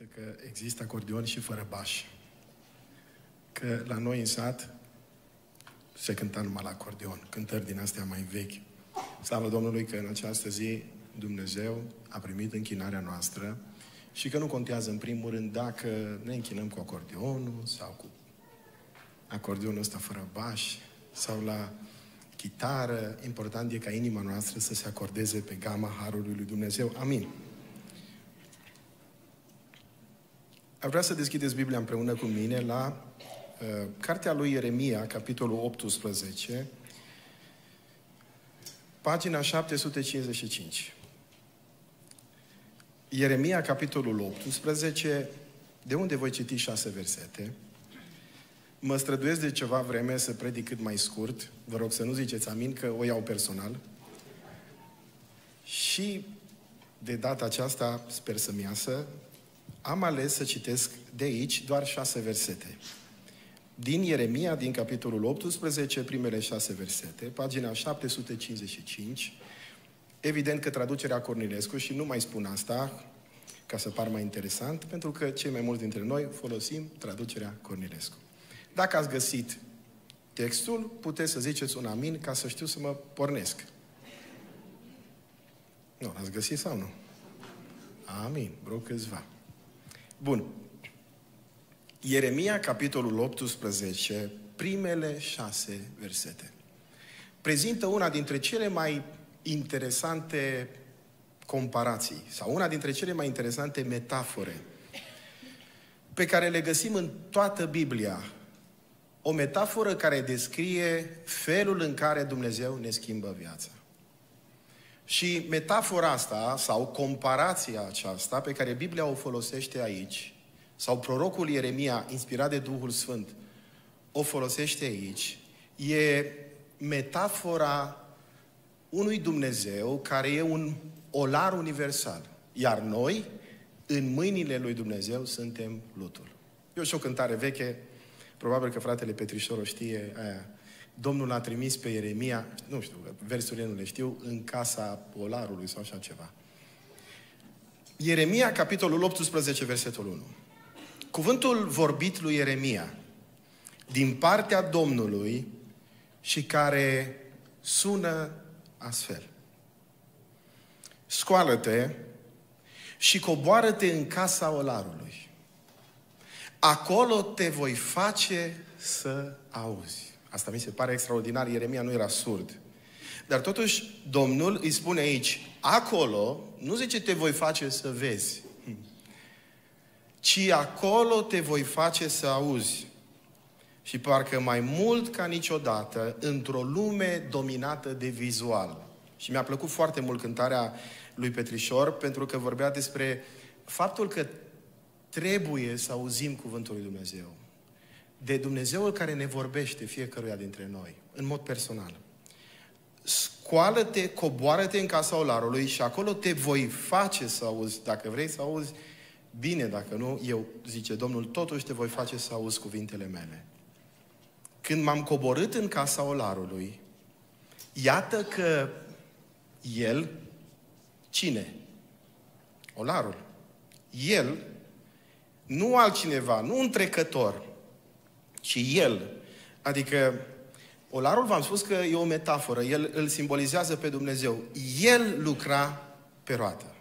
Uite că există acordeon și fără baș. Că la noi în sat se cânta numai la acordeon, cântări din astea mai vechi. Slavă Domnului că în această zi Dumnezeu a primit închinarea noastră și că nu contează în primul rând dacă ne închinăm cu acordeonul sau cu acordeonul ăsta fără baș sau la chitară. Important e ca inima noastră să se acordeze pe gama Harului lui Dumnezeu. Amin. Ar vrea să deschideți Biblia împreună cu mine la uh, Cartea lui Ieremia, capitolul 18, pagina 755. Ieremia, capitolul 18, de unde voi citi șase versete. Mă străduiesc de ceva vreme să predic cât mai scurt. Vă rog să nu ziceți amin, că o iau personal. Și de data aceasta, sper să-mi iasă, am ales să citesc de aici doar șase versete. Din Ieremia, din capitolul 18, primele șase versete, pagina 755. Evident că traducerea Cornilescu, și nu mai spun asta ca să par mai interesant, pentru că cei mai mulți dintre noi folosim traducerea Cornilescu. Dacă ați găsit textul, puteți să ziceți un amin ca să știu să mă pornesc. Nu, l-ați găsit sau nu? Amin, vreo câțiva. Bun. Ieremia, capitolul 18, primele șase versete. Prezintă una dintre cele mai interesante comparații sau una dintre cele mai interesante metafore pe care le găsim în toată Biblia. O metaforă care descrie felul în care Dumnezeu ne schimbă viața. Și metafora asta, sau comparația aceasta, pe care Biblia o folosește aici, sau prorocul Ieremia, inspirat de Duhul Sfânt, o folosește aici, e metafora unui Dumnezeu care e un olar universal. Iar noi, în mâinile lui Dumnezeu, suntem lutul. E o și o cântare veche, probabil că fratele Petrișor o știe, aia, Domnul a trimis pe Ieremia, nu știu, versurile nu le știu, în casa polarului sau așa ceva. Ieremia, capitolul 18, versetul 1. Cuvântul vorbit lui Ieremia din partea Domnului și care sună astfel. Scoală-te și coboară-te în casa olarului. Acolo te voi face să auzi. Asta mi se pare extraordinar, Ieremia nu era surd. Dar totuși, Domnul îi spune aici, acolo, nu zice te voi face să vezi, ci acolo te voi face să auzi. Și parcă mai mult ca niciodată, într-o lume dominată de vizual. Și mi-a plăcut foarte mult cântarea lui Petrișor, pentru că vorbea despre faptul că trebuie să auzim cuvântul lui Dumnezeu de Dumnezeul care ne vorbește fiecăruia dintre noi, în mod personal. Scoală-te, coboară-te în casa olarului și acolo te voi face să auzi. Dacă vrei să auzi, bine, dacă nu, eu, zice Domnul, totuși te voi face să auzi cuvintele mele. Când m-am coborât în casa olarului, iată că el, cine? Olarul. El, nu altcineva, nu un trecător, ci El. Adică, olarul v-am spus că e o metaforă, el îl simbolizează pe Dumnezeu. El lucra pe roată.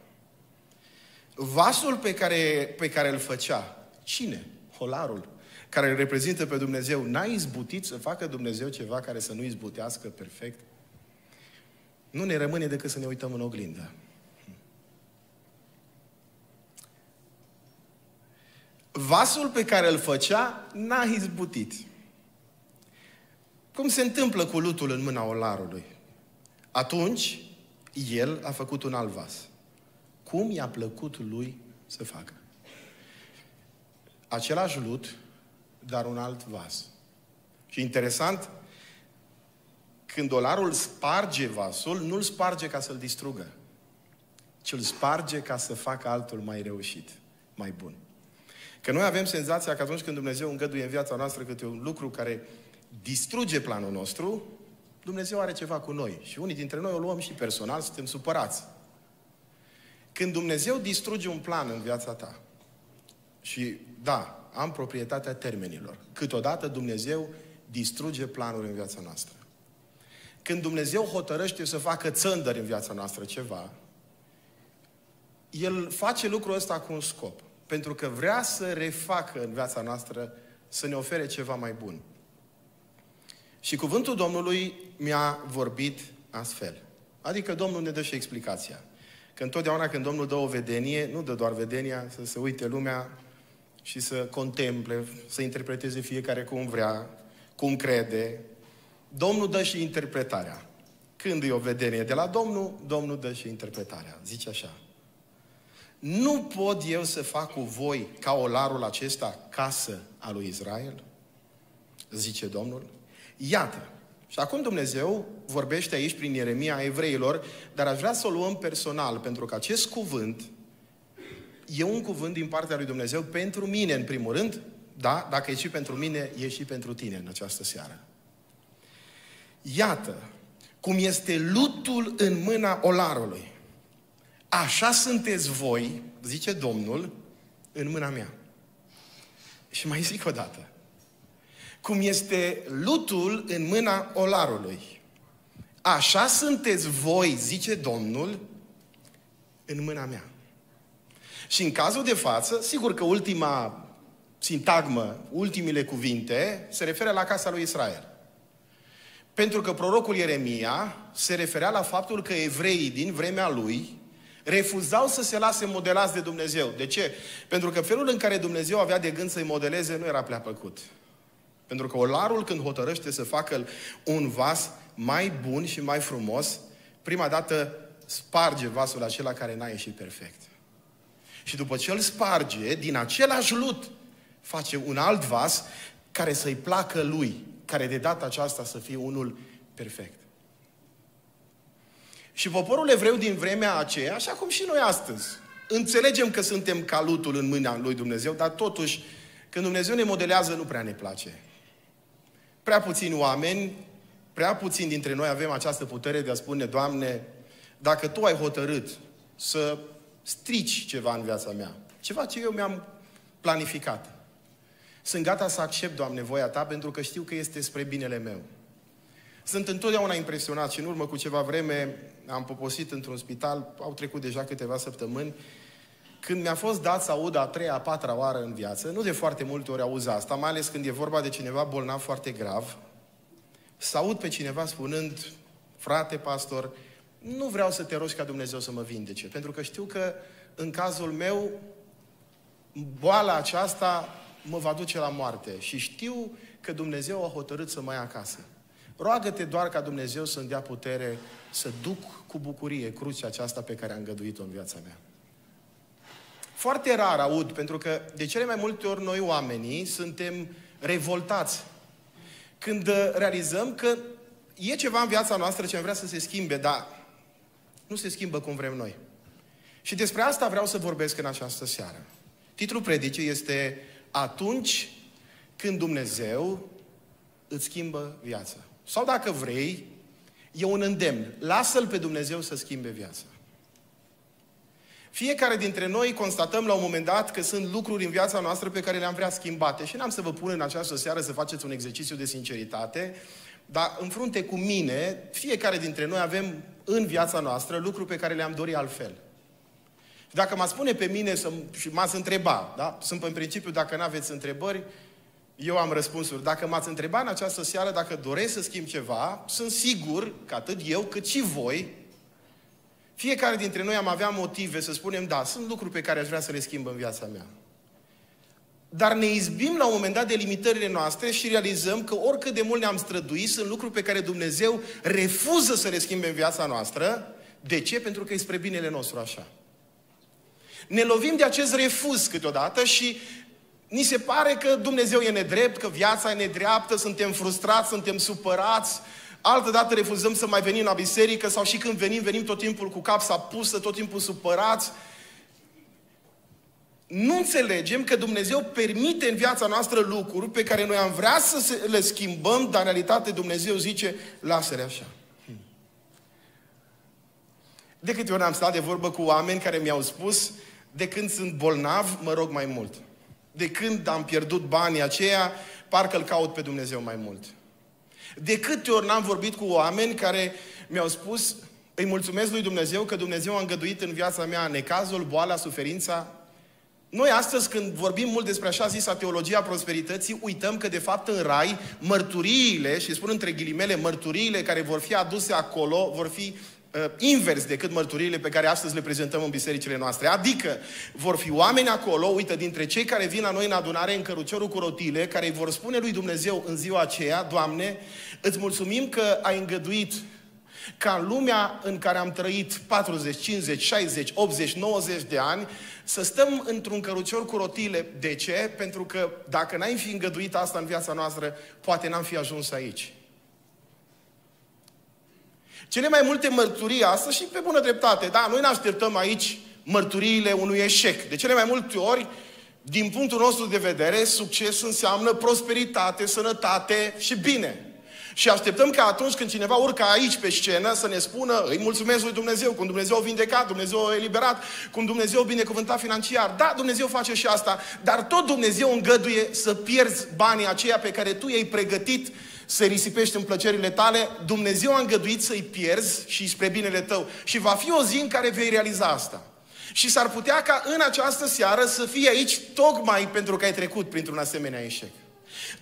Vasul pe care, pe care îl făcea, cine? Olarul, care îl reprezintă pe Dumnezeu, n-a izbutit să facă Dumnezeu ceva care să nu izbutească perfect? Nu ne rămâne decât să ne uităm în oglindă. Vasul pe care îl făcea n-a izbutit. Cum se întâmplă cu lutul în mâna olarului? Atunci, el a făcut un alt vas. Cum i-a plăcut lui să facă? Același lut, dar un alt vas. Și interesant, când dolarul sparge vasul, nu-l sparge ca să-l distrugă, ci îl sparge ca să facă altul mai reușit, mai bun. Că noi avem senzația că atunci când Dumnezeu îngăduie în viața noastră câte un lucru care distruge planul nostru, Dumnezeu are ceva cu noi. Și unii dintre noi o luăm și personal, suntem supărați. Când Dumnezeu distruge un plan în viața ta, Și da, am proprietatea termenilor. Câteodată Dumnezeu distruge planuri în viața noastră. Când Dumnezeu hotărăște să facă țândări în viața noastră ceva, El face lucrul ăsta cu un scop. Pentru că vrea să refacă în viața noastră, să ne ofere ceva mai bun. Și cuvântul Domnului mi-a vorbit astfel. Adică Domnul ne dă și explicația. Că întotdeauna când Domnul dă o vedenie, nu dă doar vedenia, să se uite lumea și să contemple, să interpreteze fiecare cum vrea, cum crede. Domnul dă și interpretarea. Când e o vedenie de la Domnul, Domnul dă și interpretarea. Zice așa. Nu pot eu să fac cu voi ca olarul acesta casă a lui Israel? Zice Domnul. Iată. Și acum Dumnezeu vorbește aici prin Ieremia evreilor, dar aș vrea să o luăm personal, pentru că acest cuvânt e un cuvânt din partea lui Dumnezeu pentru mine, în primul rând, da? Dacă e și pentru mine, e și pentru tine în această seară. Iată cum este lutul în mâna olarului. Așa sunteți voi, zice Domnul, în mâna mea. Și mai zic o dată. Cum este lutul în mâna olarului. Așa sunteți voi, zice Domnul, în mâna mea. Și în cazul de față, sigur că ultima sintagmă, ultimile cuvinte, se referă la casa lui Israel. Pentru că prorocul Ieremia se referea la faptul că evreii din vremea lui refuzau să se lase modelați de Dumnezeu. De ce? Pentru că felul în care Dumnezeu avea de gând să-i modeleze nu era prea plăcut. Pentru că olarul când hotărăște să facă un vas mai bun și mai frumos, prima dată sparge vasul acela care n-a ieșit perfect. Și după ce îl sparge, din același lut, face un alt vas care să-i placă lui, care de data aceasta să fie unul perfect. Și poporul evreu din vremea aceea, așa cum și noi astăzi, înțelegem că suntem calutul în mâna lui Dumnezeu, dar totuși, când Dumnezeu ne modelează, nu prea ne place. Prea puțini oameni, prea puțini dintre noi avem această putere de a spune, Doamne, dacă Tu ai hotărât să strici ceva în viața mea, ceva ce eu mi-am planificat, sunt gata să accept, Doamne, voia Ta, pentru că știu că este spre binele meu. Sunt întotdeauna impresionat și în urmă cu ceva vreme am poposit într-un spital, au trecut deja câteva săptămâni, când mi-a fost dat să aud a treia, a patra oară în viață, nu de foarte multe ori auzi asta, mai ales când e vorba de cineva bolnav foarte grav, să aud pe cineva spunând, frate pastor, nu vreau să te rogi ca Dumnezeu să mă vindece, pentru că știu că în cazul meu boala aceasta mă va duce la moarte și știu că Dumnezeu a hotărât să mă ia acasă. Roagă-te doar ca Dumnezeu să-mi dea putere să duc cu bucurie crucea aceasta pe care am îngăduit-o în viața mea. Foarte rar aud, pentru că de cele mai multe ori noi oamenii suntem revoltați când realizăm că e ceva în viața noastră ce vrea să se schimbe, dar nu se schimbă cum vrem noi. Și despre asta vreau să vorbesc în această seară. Titlul predicii este Atunci când Dumnezeu îți schimbă viața. Sau dacă vrei, e un îndemn. Lasă-L pe Dumnezeu să schimbe viața. Fiecare dintre noi constatăm la un moment dat că sunt lucruri în viața noastră pe care le-am vrea schimbate. Și n-am să vă pun în această seară să faceți un exercițiu de sinceritate, dar în frunte cu mine, fiecare dintre noi avem în viața noastră lucruri pe care le-am dorit altfel. Și dacă mă spune pe mine să, și m-ați întreba, da? Sunt în principiu, dacă nu aveți întrebări, eu am răspunsuri. Dacă m-ați întrebat în această seară dacă doresc să schimb ceva, sunt sigur că atât eu cât și voi, fiecare dintre noi am avea motive să spunem, da, sunt lucruri pe care aș vrea să le schimb în viața mea. Dar ne izbim la un moment dat de limitările noastre și realizăm că oricât de mult ne-am străduit, sunt lucruri pe care Dumnezeu refuză să le schimbe în viața noastră. De ce? Pentru că e spre binele nostru așa. Ne lovim de acest refuz câteodată și Ni se pare că Dumnezeu e nedrept, că viața e nedreaptă, suntem frustrați, suntem supărați, Altă dată refuzăm să mai venim la biserică sau și când venim, venim tot timpul cu capsa pusă, tot timpul supărați. Nu înțelegem că Dumnezeu permite în viața noastră lucruri pe care noi am vrea să le schimbăm, dar în realitate Dumnezeu zice, lasă-le așa. De câte ori am stat de vorbă cu oameni care mi-au spus, de când sunt bolnav, mă rog mai mult. De când am pierdut banii aceia, parcă îl caut pe Dumnezeu mai mult. De câte ori n-am vorbit cu oameni care mi-au spus, îi mulțumesc lui Dumnezeu că Dumnezeu a îngăduit în viața mea necazul, boala, suferința. Noi astăzi, când vorbim mult despre așa zisa teologia prosperității, uităm că de fapt în rai mărturiile, și spun între ghilimele, mărturiile care vor fi aduse acolo vor fi uh, invers decât mărturiile pe care astăzi le prezentăm în bisericile noastre. Adică vor fi oameni acolo, uite, dintre cei care vin la noi în adunare în căruciorul cu rotile, care îi vor spune lui Dumnezeu în ziua aceea, Doamne, îți mulțumim că ai îngăduit ca în lumea în care am trăit 40, 50, 60, 80, 90 de ani, să stăm într-un cărucior cu rotile. De ce? Pentru că dacă n-ai fi îngăduit asta în viața noastră, poate n-am fi ajuns aici. Cele mai multe mărturii astăzi și pe bună dreptate, da, noi ne așteptăm aici mărturiile unui eșec. De cele mai multe ori, din punctul nostru de vedere, succes înseamnă prosperitate, sănătate și bine. Și așteptăm ca atunci când cineva urcă aici pe scenă să ne spună îi mulțumesc lui Dumnezeu, cum Dumnezeu a vindecat, Dumnezeu a eliberat, cum Dumnezeu a binecuvântat financiar. Da, Dumnezeu face și asta, dar tot Dumnezeu îngăduie să pierzi banii aceia pe care tu i-ai pregătit să risipești în plăcerile tale, Dumnezeu a îngăduit să-i pierzi și spre binele tău. Și va fi o zi în care vei realiza asta. Și s-ar putea ca în această seară să fii aici tocmai pentru că ai trecut printr-un asemenea eșec.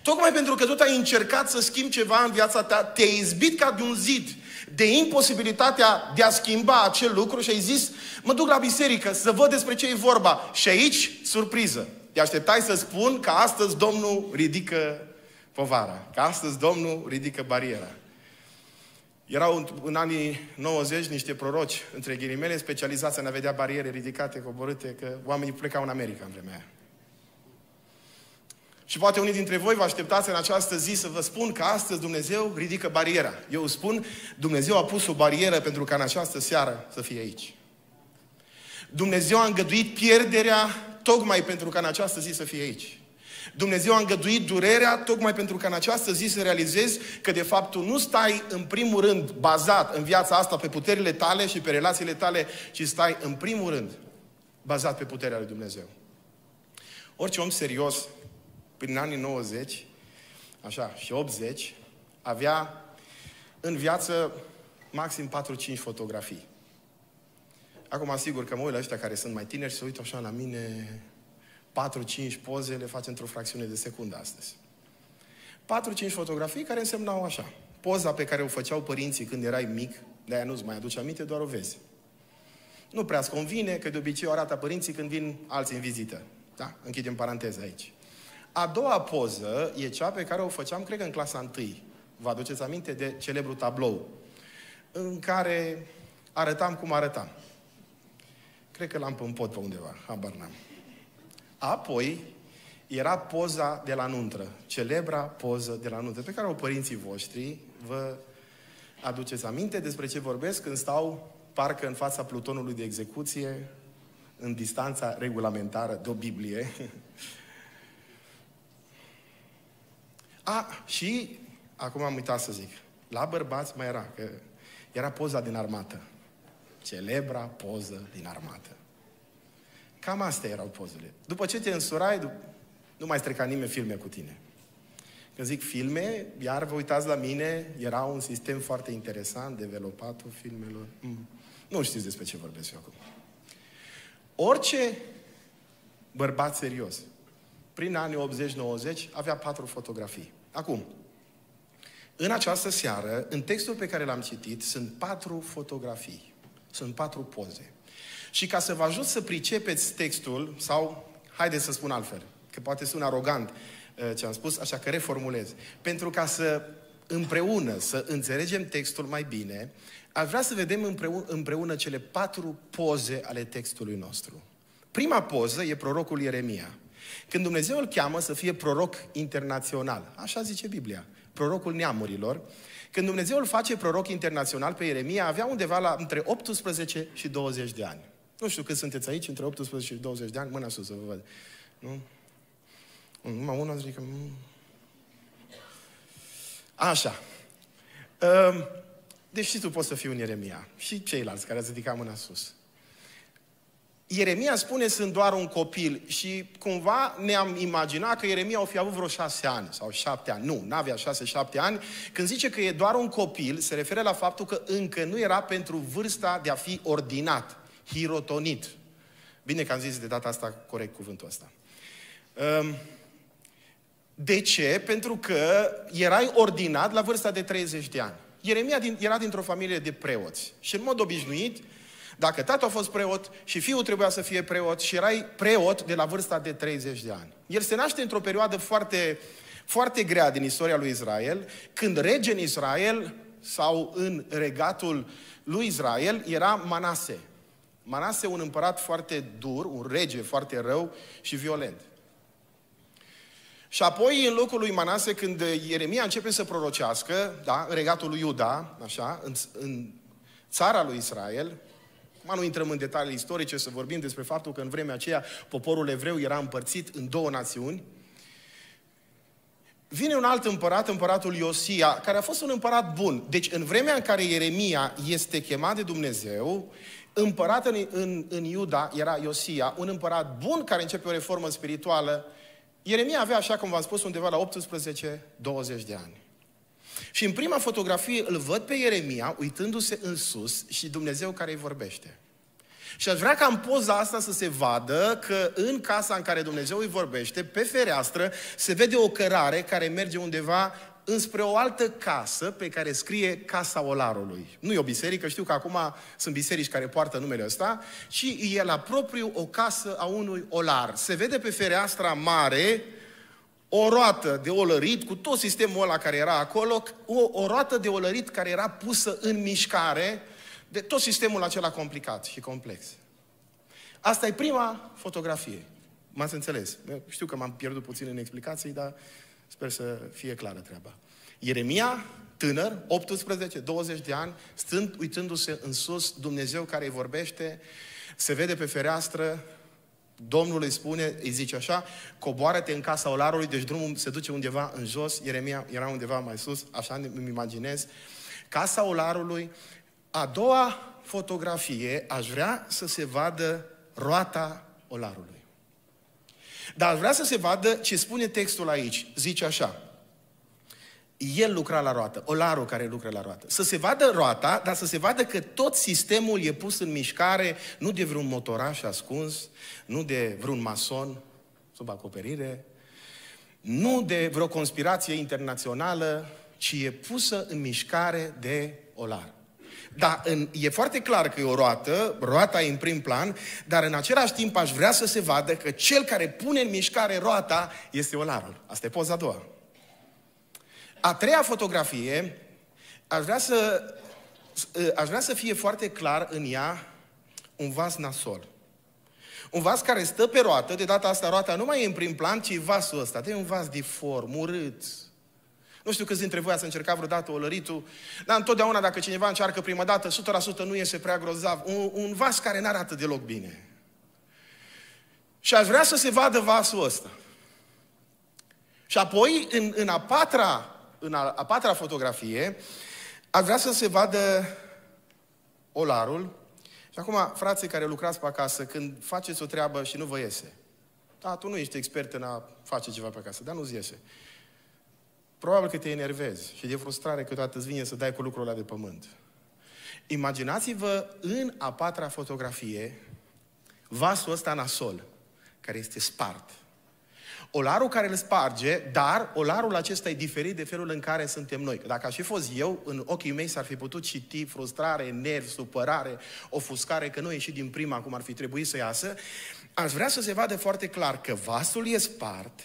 Tocmai pentru că tot ai încercat să schimbi ceva în viața ta, te-ai izbit ca de un zid de imposibilitatea de a schimba acel lucru și ai zis, mă duc la biserică să văd despre ce e vorba. Și aici, surpriză. Te așteptai să spun că astăzi Domnul ridică povara, că astăzi Domnul ridică bariera. Erau în anii 90 niște proroci, între ghilimele, specializați în a vedea bariere ridicate, coborâte, că oamenii plecau în America în vremea aia. Și poate unii dintre voi vă așteptați în această zi să vă spun că astăzi Dumnezeu ridică bariera. Eu spun, Dumnezeu a pus o barieră pentru ca în această seară să fie aici. Dumnezeu a îngăduit pierderea tocmai pentru ca în această zi să fie aici. Dumnezeu a îngăduit durerea tocmai pentru ca în această zi să realizezi că de fapt tu nu stai în primul rând bazat în viața asta pe puterile tale și pe relațiile tale, ci stai în primul rând bazat pe puterea lui Dumnezeu. Orice om serios prin anii 90, așa, și 80, avea în viață maxim 4-5 fotografii. Acum, sigur că mă uit la ăștia care sunt mai tineri și se uită așa la mine, 4-5 poze le face într-o fracțiune de secundă astăzi. 4-5 fotografii care însemnau așa. Poza pe care o făceau părinții când erai mic, de-aia nu-ți mai aduce aminte, doar o vezi. Nu prea-ți convine, că de obicei o arată părinții când vin alții în vizită. Da? Închidem paranteza aici. A doua poză e cea pe care o făceam, cred că în clasa întâi. Vă aduceți aminte de celebrul tablou în care arătam cum arătam. Cred că l-am pe pod pe undeva, habar n-am. Apoi era poza de la nuntră, celebra poză de la nuntră, pe care o părinții voștri vă aduceți aminte despre ce vorbesc când stau parcă în fața plutonului de execuție, în distanța regulamentară de o Biblie, A, și, acum am uitat să zic, la bărbați mai era, că era poza din armată. Celebra poză din armată. Cam astea erau pozele. După ce te însurai, nu mai streca nimeni filme cu tine. Când zic filme, iar vă uitați la mine, era un sistem foarte interesant, developatul filmelor. Mm. Nu știți despre ce vorbesc eu acum. Orice bărbat serios prin anii 80-90, avea patru fotografii. Acum, în această seară, în textul pe care l-am citit, sunt patru fotografii. Sunt patru poze. Și ca să vă ajut să pricepeți textul, sau, haideți să spun altfel, că poate sună arogant uh, ce am spus, așa că reformulez. Pentru ca să împreună să înțelegem textul mai bine, aș vrea să vedem împreună, împreună cele patru poze ale textului nostru. Prima poză e prorocul Ieremia. Când Dumnezeu îl cheamă să fie proroc internațional, așa zice Biblia, prorocul neamurilor, când Dumnezeu îl face proroc internațional pe Ieremia, avea undeva la între 18 și 20 de ani. Nu știu cât sunteți aici, între 18 și 20 de ani, mâna sus să vă văd. Nu? Numai unul zic că... Mm. Așa. Deci și tu poți să fii un Ieremia. Și ceilalți care ați ridicat mâna sus. Ieremia spune sunt doar un copil și cumva ne-am imaginat că Ieremia o fi avut vreo șase ani sau șapte ani. Nu, n-avea șase-șapte ani. Când zice că e doar un copil, se referă la faptul că încă nu era pentru vârsta de a fi ordinat, hirotonit. Bine că am zis de data asta corect cuvântul ăsta. Um, de ce? Pentru că erai ordinat la vârsta de 30 de ani. Ieremia din, era dintr-o familie de preoți. Și în mod obișnuit, dacă tatăl a fost preot și fiul trebuia să fie preot și erai preot de la vârsta de 30 de ani. El se naște într-o perioadă foarte, foarte grea din istoria lui Israel, când rege în Israel sau în regatul lui Israel era Manase. Manase un împărat foarte dur, un rege foarte rău și violent. Și apoi, în locul lui Manase, când Ieremia începe să prorocească, da, regatul lui Iuda, așa, în, în țara lui Israel, Acum nu intrăm în detalii istorice să vorbim despre faptul că în vremea aceea poporul evreu era împărțit în două națiuni. Vine un alt împărat, împăratul Iosia, care a fost un împărat bun. Deci în vremea în care Ieremia este chemat de Dumnezeu, împărat în, în, în Iuda era Iosia, un împărat bun care începe o reformă spirituală. Ieremia avea, așa cum v-am spus, undeva la 18-20 de ani. Și în prima fotografie îl văd pe Ieremia uitându-se în sus și Dumnezeu care îi vorbește. Și aș vrea ca în poza asta să se vadă că în casa în care Dumnezeu îi vorbește, pe fereastră, se vede o cărare care merge undeva înspre o altă casă pe care scrie Casa Olarului. Nu e o biserică, știu că acum sunt biserici care poartă numele ăsta, ci e la propriu o casă a unui olar. Se vede pe fereastra mare o roată de olărit, cu tot sistemul ăla care era acolo, o, o roată de olărit care era pusă în mișcare de tot sistemul acela complicat și complex. Asta e prima fotografie. M-ați înțeles. Știu că m-am pierdut puțin în explicații, dar sper să fie clară treaba. Ieremia, tânăr, 18-20 de ani, stând uitându-se în sus, Dumnezeu care îi vorbește, se vede pe fereastră, Domnul îi spune, îi zice așa, coboară-te în casa olarului, deci drumul se duce undeva în jos, Ieremia era undeva mai sus, așa îmi imaginez. Casa olarului, a doua fotografie, aș vrea să se vadă roata olarului. Dar aș vrea să se vadă ce spune textul aici. Zice așa, el lucra la roată, olarul care lucră la roată. Să se vadă roata, dar să se vadă că tot sistemul e pus în mișcare, nu de vreun motoraș ascuns, nu de vreun mason sub acoperire, nu de vreo conspirație internațională, ci e pusă în mișcare de olar. Da, în, e foarte clar că e o roată, roata e în prim plan, dar în același timp aș vrea să se vadă că cel care pune în mișcare roata este olarul. Asta e poza a doua. A treia fotografie, aș vrea să, aș vrea să fie foarte clar în ea un vas nasol. Un vas care stă pe roată, de data asta roata nu mai e în prim plan, ci vasul ăsta. De un vas deform, urât. Nu știu câți dintre voi ați încercat vreodată olăritul, dar întotdeauna dacă cineva încearcă prima dată, 100% nu iese prea grozav. Un, un vas care nu arată deloc bine. Și aș vrea să se vadă vasul ăsta. Și apoi, în, în a patra în a, a patra fotografie, aș vrea să se vadă olarul. Și acum, frații care lucrați pe acasă, când faceți o treabă și nu vă iese, da, tu nu ești expert în a face ceva pe acasă, dar nu-ți iese. Probabil că te enervezi și de frustrare câteodată îți vine să dai cu lucrul ăla de pământ. Imaginați-vă în a patra fotografie vasul ăsta nasol, care este spart olarul care îl sparge, dar olarul acesta e diferit de felul în care suntem noi. Dacă aș fi fost eu, în ochii mei s-ar fi putut citi frustrare, nervi, supărare, ofuscare, că nu a ieșit din prima cum ar fi trebuit să iasă. Aș vrea să se vadă foarte clar că vasul e spart,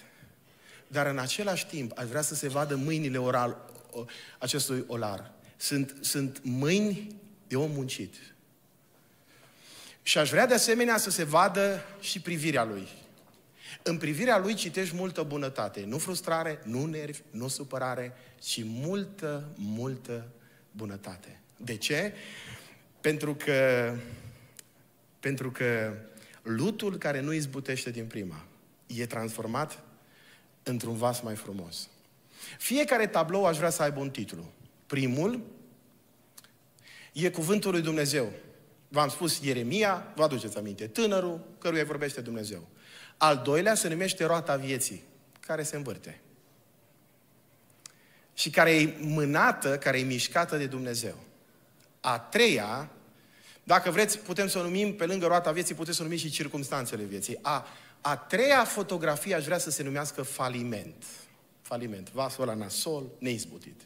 dar în același timp aș vrea să se vadă mâinile oral, acestui olar. Sunt, sunt mâini de om muncit. Și aș vrea de asemenea să se vadă și privirea lui. În privirea lui citești multă bunătate. Nu frustrare, nu nervi, nu supărare, ci multă, multă bunătate. De ce? Pentru că, pentru că lutul care nu izbutește din prima e transformat într-un vas mai frumos. Fiecare tablou aș vrea să aibă un titlu. Primul e cuvântul lui Dumnezeu. V-am spus Ieremia, vă aduceți aminte, tânărul căruia vorbește Dumnezeu. Al doilea se numește roata vieții, care se învârte. Și care e mânată, care e mișcată de Dumnezeu. A treia, dacă vreți, putem să o numim, pe lângă roata vieții, putem să o numim și circumstanțele vieții. A, a treia fotografie aș vrea să se numească faliment. Faliment. Vasul ăla nasol, neizbutit.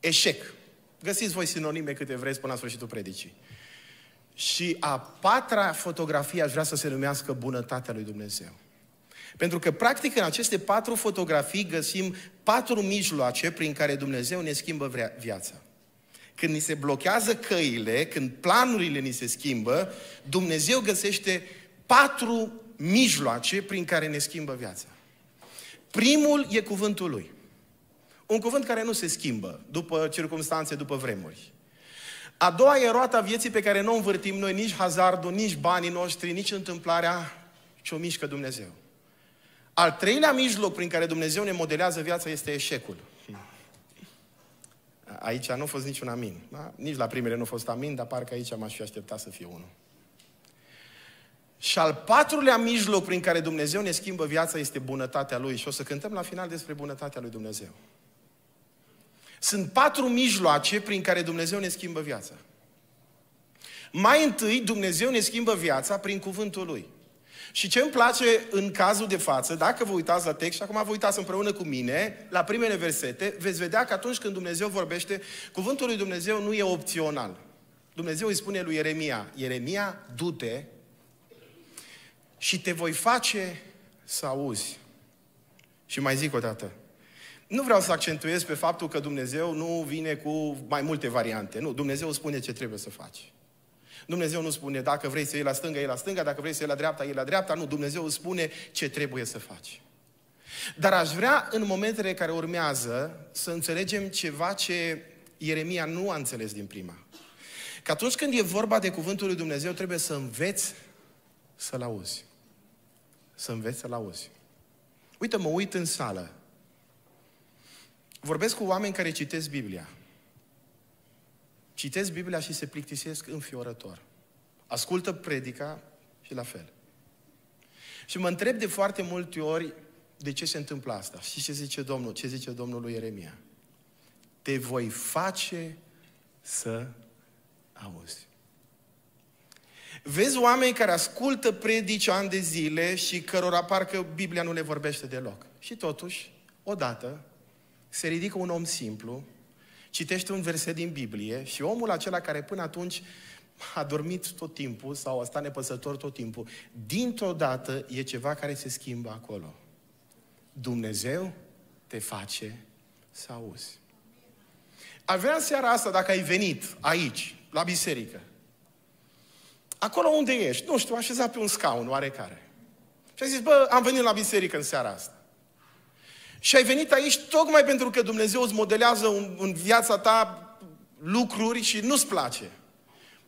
Eșec. Găsiți voi sinonime câte vreți până la sfârșitul predicii. Și a patra fotografie aș vrea să se numească bunătatea lui Dumnezeu. Pentru că, practic, în aceste patru fotografii găsim patru mijloace prin care Dumnezeu ne schimbă viața. Când ni se blochează căile, când planurile ni se schimbă, Dumnezeu găsește patru mijloace prin care ne schimbă viața. Primul e cuvântul Lui. Un cuvânt care nu se schimbă după circunstanțe, după vremuri. A doua e roata vieții pe care nu o învârtim noi, nici hazardul, nici banii noștri, nici întâmplarea, ci o mișcă Dumnezeu. Al treilea mijloc prin care Dumnezeu ne modelează viața este eșecul. Aici nu a fost niciun amin. Da? Nici la primele nu a fost amin, dar parcă aici m-aș fi așteptat să fie unul. Și al patrulea mijloc prin care Dumnezeu ne schimbă viața este bunătatea Lui. Și o să cântăm la final despre bunătatea Lui Dumnezeu. Sunt patru mijloace prin care Dumnezeu ne schimbă viața. Mai întâi, Dumnezeu ne schimbă viața prin cuvântul Lui. Și ce îmi place în cazul de față, dacă vă uitați la text și acum vă uitați împreună cu mine, la primele versete, veți vedea că atunci când Dumnezeu vorbește, cuvântul lui Dumnezeu nu e opțional. Dumnezeu îi spune lui Ieremia, Ieremia, du-te și te voi face să auzi. Și mai zic o dată, nu vreau să accentuez pe faptul că Dumnezeu nu vine cu mai multe variante. Nu, Dumnezeu spune ce trebuie să faci. Dumnezeu nu spune dacă vrei să iei la stânga, iei la stânga, dacă vrei să iei la dreapta, iei la dreapta. Nu, Dumnezeu îți spune ce trebuie să faci. Dar aș vrea în momentele care urmează să înțelegem ceva ce Ieremia nu a înțeles din prima. Că atunci când e vorba de cuvântul lui Dumnezeu, trebuie să înveți să-l auzi. Să înveți să-l auzi. Uite, mă uit în sală. Vorbesc cu oameni care citesc Biblia. Citesc Biblia și se plictisesc înfiorător. Ascultă predica și la fel. Și mă întreb de foarte multe ori de ce se întâmplă asta. Și ce zice Domnul? Ce zice Domnul lui Ieremia? Te voi face să auzi. Vezi oameni care ascultă predici ani de zile și cărora parcă Biblia nu le vorbește deloc. Și totuși, odată, se ridică un om simplu, citește un verset din Biblie și omul acela care până atunci a dormit tot timpul sau a stat nepăsător tot timpul, dintr-o dată e ceva care se schimbă acolo. Dumnezeu te face să auzi. Aș vrea în seara asta, dacă ai venit aici, la biserică, acolo unde ești, nu știu, așezat pe un scaun oarecare. Și ai zis, bă, am venit la biserică în seara asta. Și ai venit aici tocmai pentru că Dumnezeu îți modelează în, în viața ta lucruri și nu-ți place.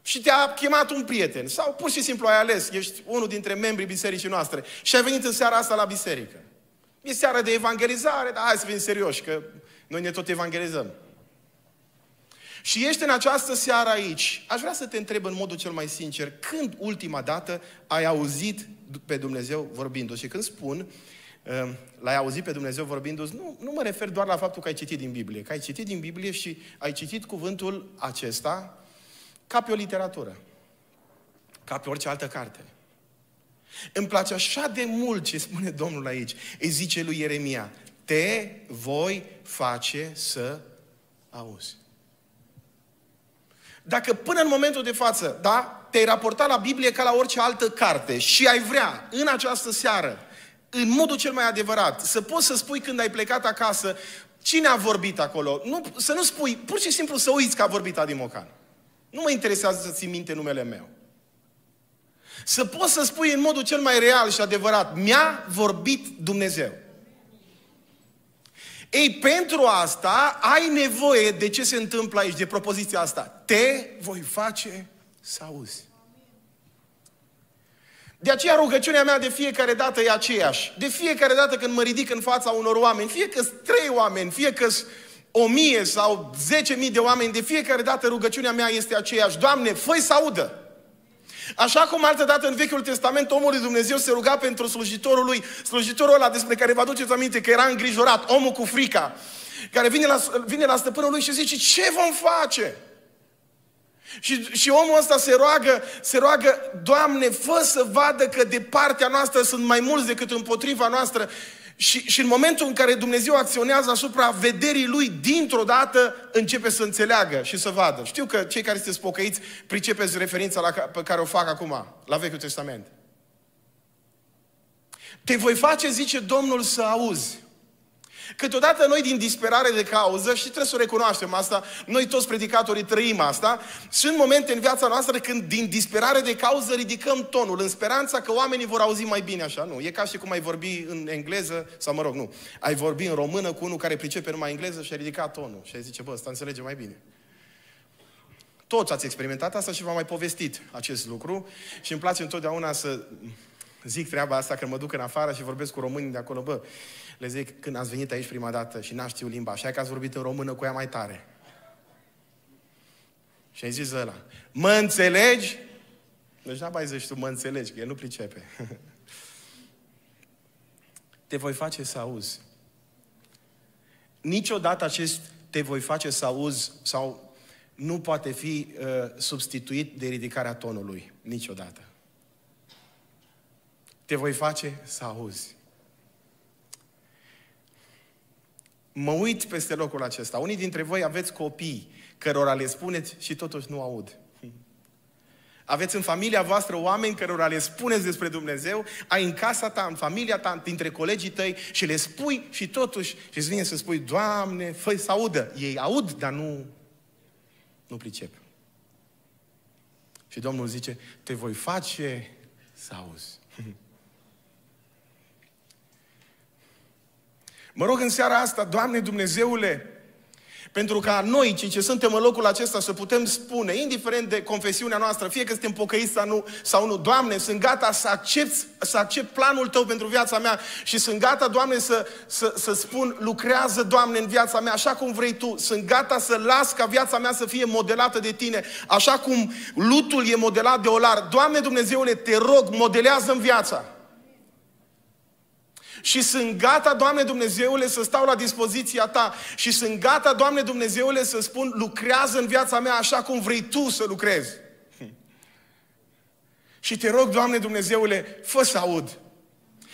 Și te-a chemat un prieten. Sau pur și simplu ai ales, ești unul dintre membrii bisericii noastre. Și ai venit în seara asta la biserică. E seara de evangelizare, dar hai să fim serioși, că noi ne tot evangelizăm. Și ești în această seară aici. Aș vrea să te întreb în modul cel mai sincer, când ultima dată ai auzit pe Dumnezeu vorbindu Și când spun, Ehm, l-ai auzit pe Dumnezeu vorbindu-ți, nu, nu mă refer doar la faptul că ai citit din Biblie, că ai citit din Biblie și ai citit cuvântul acesta ca pe o literatură, ca pe orice altă carte. Îmi place așa de mult ce spune Domnul aici. Îi zice lui Ieremia, te voi face să auzi. Dacă până în momentul de față, da, te-ai raportat la Biblie ca la orice altă carte și ai vrea în această seară în modul cel mai adevărat, să poți să spui când ai plecat acasă, cine a vorbit acolo. Nu, să nu spui, pur și simplu să uiți că a vorbit Adi Mocan. Nu mă interesează să ții minte numele meu. Să poți să spui în modul cel mai real și adevărat, mi-a vorbit Dumnezeu. Ei, pentru asta ai nevoie de ce se întâmplă aici, de propoziția asta. Te voi face să auzi. De aceea rugăciunea mea de fiecare dată e aceeași. De fiecare dată când mă ridic în fața unor oameni, fie că trei oameni, fie că o mie sau zece mii de oameni, de fiecare dată rugăciunea mea este aceeași. Doamne, fă să audă. Așa cum altă dată în Vechiul Testament omul lui Dumnezeu se ruga pentru slujitorul lui, slujitorul ăla despre care vă aduceți aminte că era îngrijorat, omul cu frica, care vine la, vine la stăpânul lui și zice, ce vom face? Și, și omul ăsta se roagă, se roagă, Doamne, fă să vadă că de partea noastră sunt mai mulți decât împotriva noastră. Și, și în momentul în care Dumnezeu acționează asupra vederii lui, dintr-o dată începe să înțeleagă și să vadă. Știu că cei care sunteți pocăiți pricepeți referința la, pe care o fac acum, la Vechiul Testament. Te voi face, zice Domnul, să auzi. Câteodată noi din disperare de cauză, și trebuie să o recunoaștem asta, noi toți predicatorii trăim asta, sunt momente în viața noastră când din disperare de cauză ridicăm tonul, în speranța că oamenii vor auzi mai bine așa, nu? E ca și cum ai vorbi în engleză, sau mă rog, nu, ai vorbi în română cu unul care pricepe numai engleză și ai ridicat tonul și ai zice, bă, ăsta înțelege mai bine. Toți ați experimentat asta și v-am mai povestit acest lucru și îmi place întotdeauna să zic treaba asta când mă duc în afară și vorbesc cu românii de acolo, bă, le zic, când ați venit aici prima dată și n știu limba, așa că ați vorbit în română cu ea mai tare. Și ai zis ăla, mă înțelegi? Deci n mai zici tu, mă înțelegi, că el nu pricepe. te voi face să auzi. Niciodată acest te voi face să auzi sau nu poate fi uh, substituit de ridicarea tonului. Niciodată. Te voi face să auzi. Mă uit peste locul acesta. Unii dintre voi aveți copii cărora le spuneți și totuși nu aud. Aveți în familia voastră oameni cărora le spuneți despre Dumnezeu, ai în casa ta, în familia ta, dintre colegii tăi și le spui și totuși și îți vine să spui, Doamne, fă să audă. Ei aud, dar nu, nu pricep. Și Domnul zice, te voi face să auzi. Mă rog în seara asta, Doamne Dumnezeule, pentru ca noi, cei ce suntem în locul acesta, să putem spune, indiferent de confesiunea noastră, fie că suntem pocăiți sau nu, sau nu Doamne, sunt gata să accept, să accept planul Tău pentru viața mea și sunt gata, Doamne, să, să, să spun, lucrează, Doamne, în viața mea, așa cum vrei Tu. Sunt gata să las ca viața mea să fie modelată de Tine, așa cum lutul e modelat de olar. Doamne Dumnezeule, te rog, modelează în viața. Și sunt gata, Doamne Dumnezeule, să stau la dispoziția Ta. Și sunt gata, Doamne Dumnezeule, să spun, lucrează în viața mea așa cum vrei Tu să lucrezi. Și te rog, Doamne Dumnezeule, fă să aud.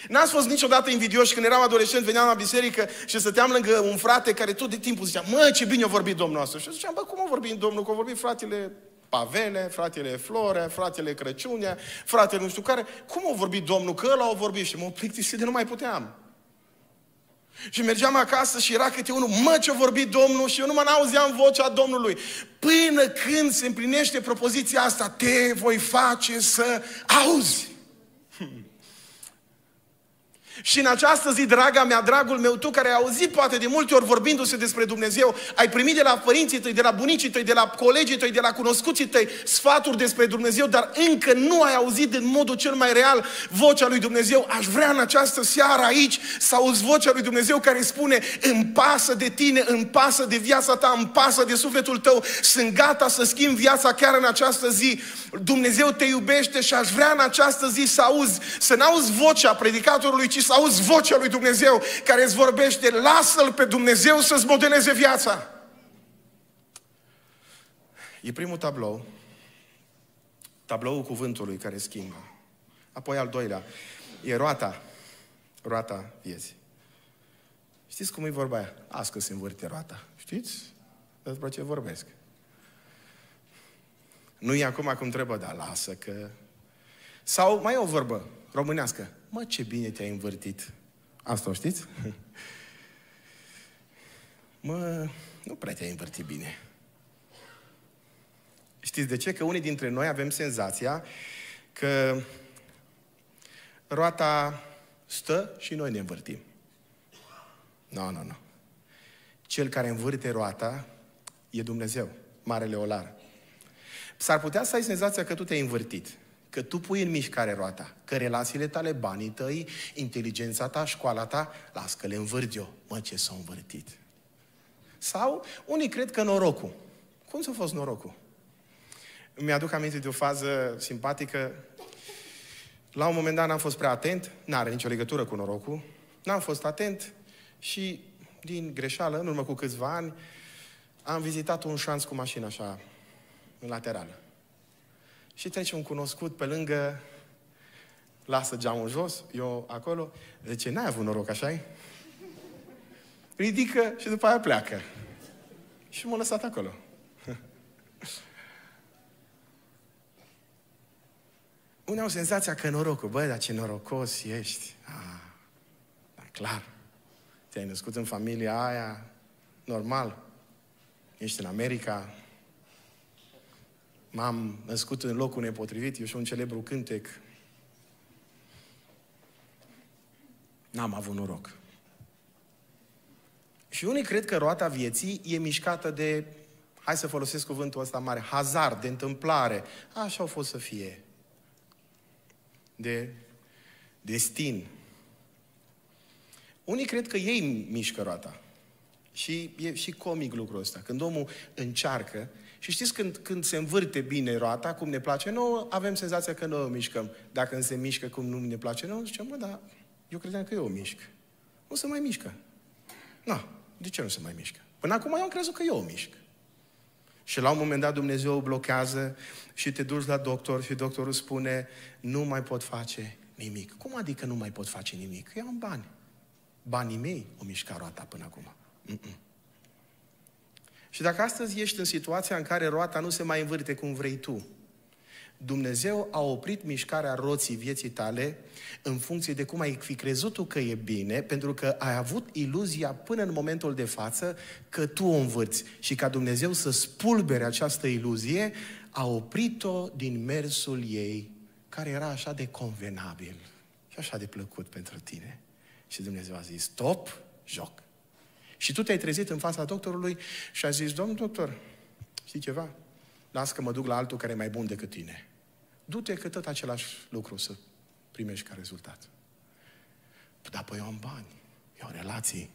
N-ați fost niciodată invidioși când eram adolescent, veneam la biserică și stăteam lângă un frate care tot de timpul zicea, mă, ce bine a vorbit Domnul nostru. Și ziceam, bă, cum a vorbit Domnul? Că a vorbit fratele Pavele, fratele Flore, fratele Crăciune, fratele nu știu care. Cum a vorbit Domnul? Că ăla a vorbit și mă plictisit de nu mai puteam. Și mergeam acasă și era câte unul, mă, ce-a vorbit Domnul și eu nu mă auzeam vocea Domnului. Până când se împlinește propoziția asta, te voi face să auzi. Și în această zi, draga mea, dragul meu, tu care ai auzit poate de multe ori vorbindu-se despre Dumnezeu, ai primit de la părinții tăi, de la bunicii tăi, de la colegii tăi, de la cunoscuții tăi sfaturi despre Dumnezeu, dar încă nu ai auzit în modul cel mai real vocea lui Dumnezeu. Aș vrea în această seară aici să auzi vocea lui Dumnezeu care spune, îmi pasă de tine, îmi pasă de viața ta, îmi pasă de sufletul tău, sunt gata să schimb viața chiar în această zi. Dumnezeu te iubește și aș vrea în această zi să auzi, să n-auzi vocea predicatorului, ci să auzi vocea lui Dumnezeu care îți vorbește, lasă-L pe Dumnezeu să-ți modeleze viața. E primul tablou, tabloul cuvântului care schimbă. Apoi al doilea, e roata, roata vieții. Știți cum e vorba aia? Azi că se învârte roata. Știți? Despre ce vorbesc. Nu e acum cum trebuie, dar lasă că... Sau mai e o vorbă românească. Mă, ce bine te-ai învârtit. Asta o știți? Mă, nu prea te-ai învârtit bine. Știți de ce? Că unii dintre noi avem senzația că roata stă și noi ne învârtim. Nu, no, nu, no, nu. No. Cel care învârte roata e Dumnezeu, Marele Olar. S-ar putea să ai senzația că tu te-ai învârtit că tu pui în mișcare roata, că relațiile tale, banii tăi, inteligența ta, școala ta, las că le învârt eu. Mă, ce s-au învârtit. Sau unii cred că norocul. Cum s-a fost norocul? Îmi aduc aminte de o fază simpatică. La un moment dat n-am fost prea atent, n-are nicio legătură cu norocul, n-am fost atent și din greșeală, în urmă cu câțiva ani, am vizitat un șanț cu mașina așa, în laterală. Și trece un cunoscut pe lângă, lasă geamul jos, eu acolo, zice, n-ai avut noroc, așa -i? Ridică și după aia pleacă. Și m-a lăsat acolo. Unii au senzația că norocul, băi, dar ce norocos ești. Ah, da, clar. Te-ai născut în familia aia, normal. Ești în America. M-am născut în locul nepotrivit, eu și un celebru cântec. N-am avut noroc. Și unii cred că roata vieții e mișcată de, hai să folosesc cuvântul ăsta mare, hazard, de întâmplare. Așa au fost să fie. De destin. Unii cred că ei mișcă roata. Și e și comic lucrul ăsta. Când omul încearcă, și știți când, când se învârte bine roata, cum ne place nouă, avem senzația că noi o mișcăm. Dacă se mișcă cum nu ne place nouă, zicem, mă, dar eu credeam că eu o mișc. Nu se mai mișcă. Nu. De ce nu se mai mișcă? Până acum eu am crezut că eu o mișc. Și la un moment dat Dumnezeu o blochează și te duci la doctor și doctorul spune nu mai pot face nimic. Cum adică nu mai pot face nimic? Eu am bani. Banii mei o mișca roata până acum. Mm-mm. Și dacă astăzi ești în situația în care roata nu se mai învârte cum vrei tu, Dumnezeu a oprit mișcarea roții vieții tale în funcție de cum ai fi crezut tu că e bine, pentru că ai avut iluzia până în momentul de față că tu o învârți. Și ca Dumnezeu să spulbere această iluzie, a oprit-o din mersul ei, care era așa de convenabil și așa de plăcut pentru tine. Și Dumnezeu a zis, stop, joc. Și tu te-ai trezit în fața doctorului și a zis, domn doctor, știi ceva? Las că mă duc la altul care e mai bun decât tine. Du-te că tot același lucru să primești ca rezultat. Dar păi eu am bani, eu am relații.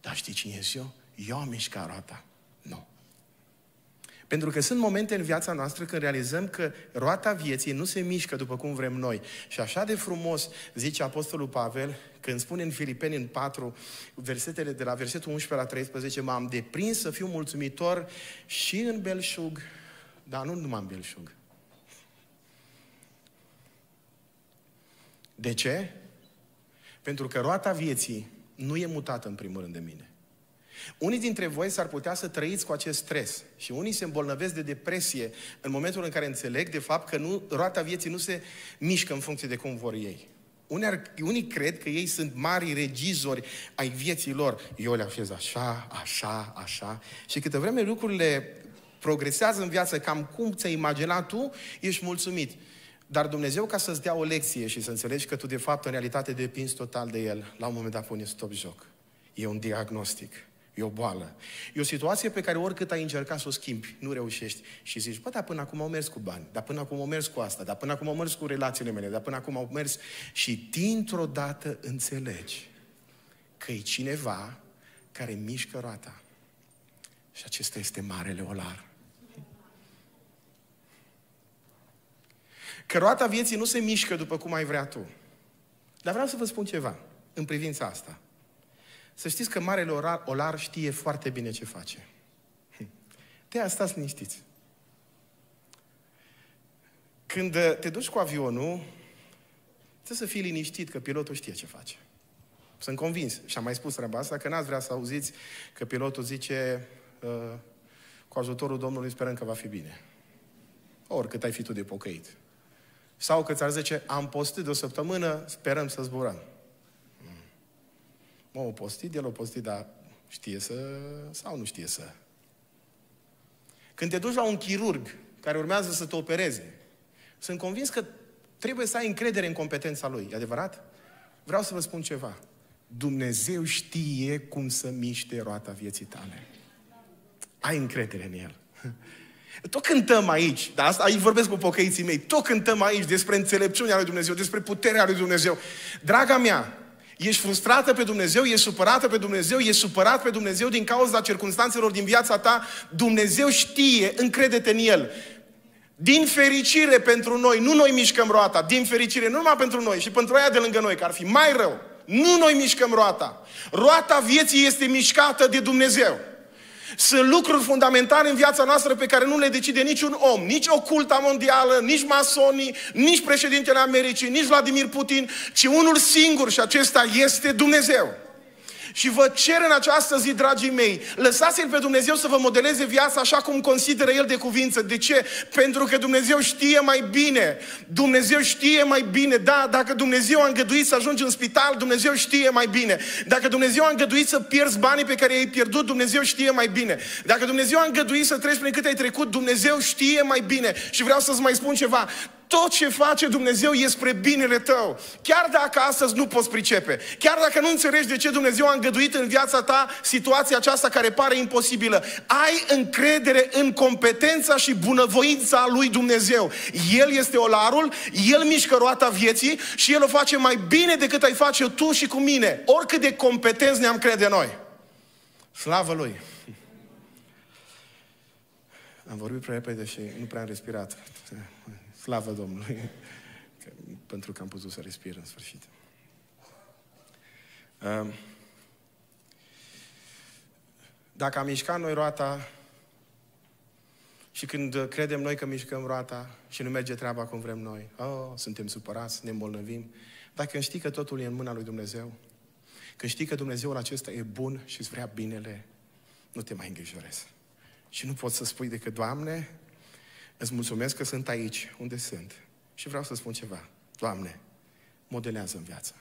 Dar știi cine ești eu? Eu am mișcat roata. Nu. Pentru că sunt momente în viața noastră când realizăm că roata vieții nu se mișcă după cum vrem noi. Și așa de frumos zice Apostolul Pavel când spune în Filipeni în 4, versetele de la versetul 11 la 13, m-am deprins să fiu mulțumitor și în belșug, dar nu numai în belșug. De ce? Pentru că roata vieții nu e mutată în primul rând de mine. Unii dintre voi s-ar putea să trăiți cu acest stres și unii se îmbolnăvesc de depresie în momentul în care înțeleg de fapt că nu, roata vieții nu se mișcă în funcție de cum vor ei. Unii, ar, unii cred că ei sunt mari regizori ai vieții lor. Eu le așez așa, așa, așa. Și câte vreme lucrurile progresează în viață cam cum ți-ai imaginat tu, ești mulțumit. Dar Dumnezeu, ca să-ți dea o lecție și să înțelegi că tu, de fapt, în realitate, depinzi total de El, la un moment dat pune stop joc. E un diagnostic. E o boală. E o situație pe care oricât ai încercat să o schimbi, nu reușești. Și zici, bă, dar până acum au mers cu bani, dar până acum au mers cu asta, dar până acum au mers cu relațiile mele, dar până acum au mers... Și dintr-o dată înțelegi că e cineva care mișcă roata. Și acesta este Marele Olar. Că roata vieții nu se mișcă după cum ai vrea tu. Dar vreau să vă spun ceva în privința asta. Să știți că Marele Olar, Olar știe foarte bine ce face. De asta stați liniștiți. Când uh, te duci cu avionul, trebuie să fii liniștit că pilotul știe ce face. Sunt convins, și am mai spus treaba asta, că n-ați vrea să auziți că pilotul zice uh, cu ajutorul Domnului sperăm că va fi bine. Oricât ai fi tu de pocăit. Sau că ți-ar zice, am postit de o săptămână, sperăm să zburăm. Mă, o postit, el o postit, dar știe să... sau nu știe să? Când te duci la un chirurg care urmează să te opereze, sunt convins că trebuie să ai încredere în competența lui. E adevărat? Vreau să vă spun ceva. Dumnezeu știe cum să miște roata vieții tale. Ai încredere în El. Tot cântăm aici, dar asta aici vorbesc cu pocăiții mei, tot cântăm aici despre înțelepciunea lui Dumnezeu, despre puterea lui Dumnezeu. Draga mea, Ești frustrată pe Dumnezeu, ești supărată pe Dumnezeu, ești supărat pe Dumnezeu din cauza circunstanțelor din viața ta. Dumnezeu știe, încrede-te în El. Din fericire pentru noi, nu noi mișcăm roata, din fericire, nu numai pentru noi, și pentru aia de lângă noi, că ar fi mai rău. Nu noi mișcăm roata. Roata vieții este mișcată de Dumnezeu. Sunt lucruri fundamentale în viața noastră pe care nu le decide niciun om, nici oculta mondială, nici masonii, nici președintele Americii, nici Vladimir Putin, ci unul singur și acesta este Dumnezeu. Și vă cer în această zi, dragii mei, lăsați-L pe Dumnezeu să vă modeleze viața așa cum consideră El de cuvință. De ce? Pentru că Dumnezeu știe mai bine. Dumnezeu știe mai bine. Da, dacă Dumnezeu a îngăduit să ajungi în spital, Dumnezeu știe mai bine. Dacă Dumnezeu a îngăduit să pierzi banii pe care i-ai pierdut, Dumnezeu știe mai bine. Dacă Dumnezeu a îngăduit să treci prin cât ai trecut, Dumnezeu știe mai bine. Și vreau să-ți mai spun ceva tot ce face Dumnezeu e spre binele tău. Chiar dacă astăzi nu poți pricepe, chiar dacă nu înțelegi de ce Dumnezeu a îngăduit în viața ta situația aceasta care pare imposibilă, ai încredere în competența și bunăvoința lui Dumnezeu. El este olarul, El mișcă roata vieții și El o face mai bine decât ai face tu și cu mine. Oricât de competenți ne-am crede noi. Slavă Lui! Am vorbit prea repede și nu prea am respirat. Slavă Domnului! Că, pentru că am putut să respir în sfârșit. Um, dacă am mișcat noi roata și când credem noi că mișcăm roata și nu merge treaba cum vrem noi, oh, suntem supărați, ne îmbolnăvim, dar când știi că totul e în mâna lui Dumnezeu, când știi că Dumnezeul acesta e bun și îți vrea binele, nu te mai îngrijorezi. Și nu poți să spui decât, Doamne, Îți mulțumesc că sunt aici, unde sunt. Și vreau să spun ceva. Doamne, modelează în viață.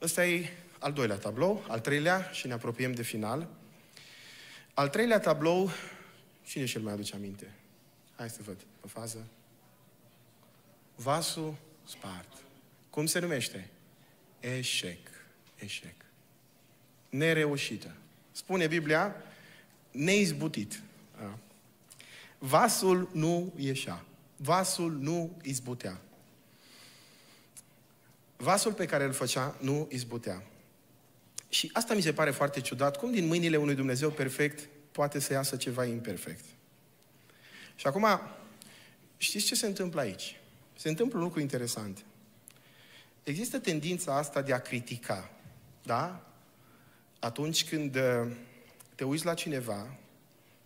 Ăsta e al doilea tablou, al treilea și ne apropiem de final. Al treilea tablou, cine și-l mai aduce aminte? Hai să văd, pe fază. Vasul spart. Cum se numește? Eșec. Eșec. Nereușită. Spune Biblia, neizbutit. Vasul nu ieșea. Vasul nu izbutea. Vasul pe care îl făcea nu izbutea. Și asta mi se pare foarte ciudat. Cum din mâinile unui Dumnezeu perfect poate să iasă ceva imperfect? Și acum, știți ce se întâmplă aici? Se întâmplă un lucru interesant. Există tendința asta de a critica, da? Atunci când uh, te uiți la cineva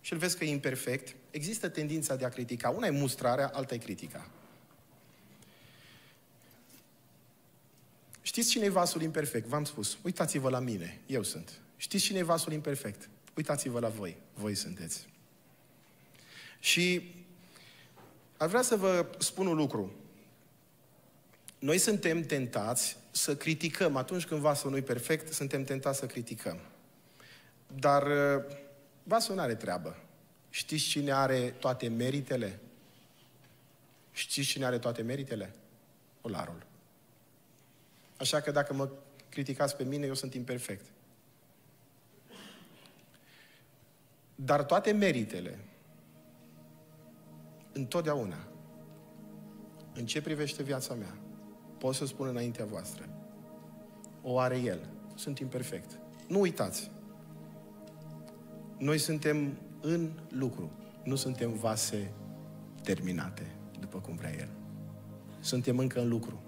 și îl vezi că e imperfect, există tendința de a critica. Una e mustrarea, alta e critica. Știți cine e vasul imperfect? V-am spus. Uitați-vă la mine. Eu sunt. Știți cine e vasul imperfect? Uitați-vă la voi. Voi sunteți. Și ar vrea să vă spun un lucru. Noi suntem tentați să criticăm. Atunci când vasul nu e perfect, suntem tentați să criticăm. Dar vasul nu are treabă. Știți cine are toate meritele? Știți cine are toate meritele? Olarul. Așa că dacă mă criticați pe mine, eu sunt imperfect. Dar toate meritele, întotdeauna, în ce privește viața mea, pot să spun înaintea voastră, o are El. Sunt imperfect. Nu uitați. Noi suntem în lucru. Nu suntem vase terminate, după cum vrea El. Suntem încă în lucru.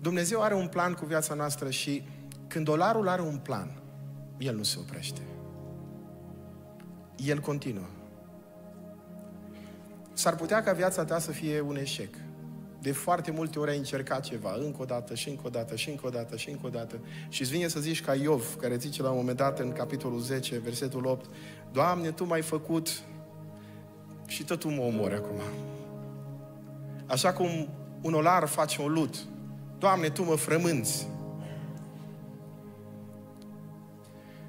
Dumnezeu are un plan cu viața noastră și când dolarul are un plan, el nu se oprește. El continuă. S-ar putea ca viața ta să fie un eșec. De foarte multe ori ai încercat ceva, încă o dată, și încă o dată, și încă o dată, și încă o dată. Și îți vine să zici ca Iov, care zice la un moment dat în capitolul 10, versetul 8, Doamne, Tu m-ai făcut și tot Tu mă omori acum. Așa cum un olar face un lut. Doamne, Tu mă frămânți.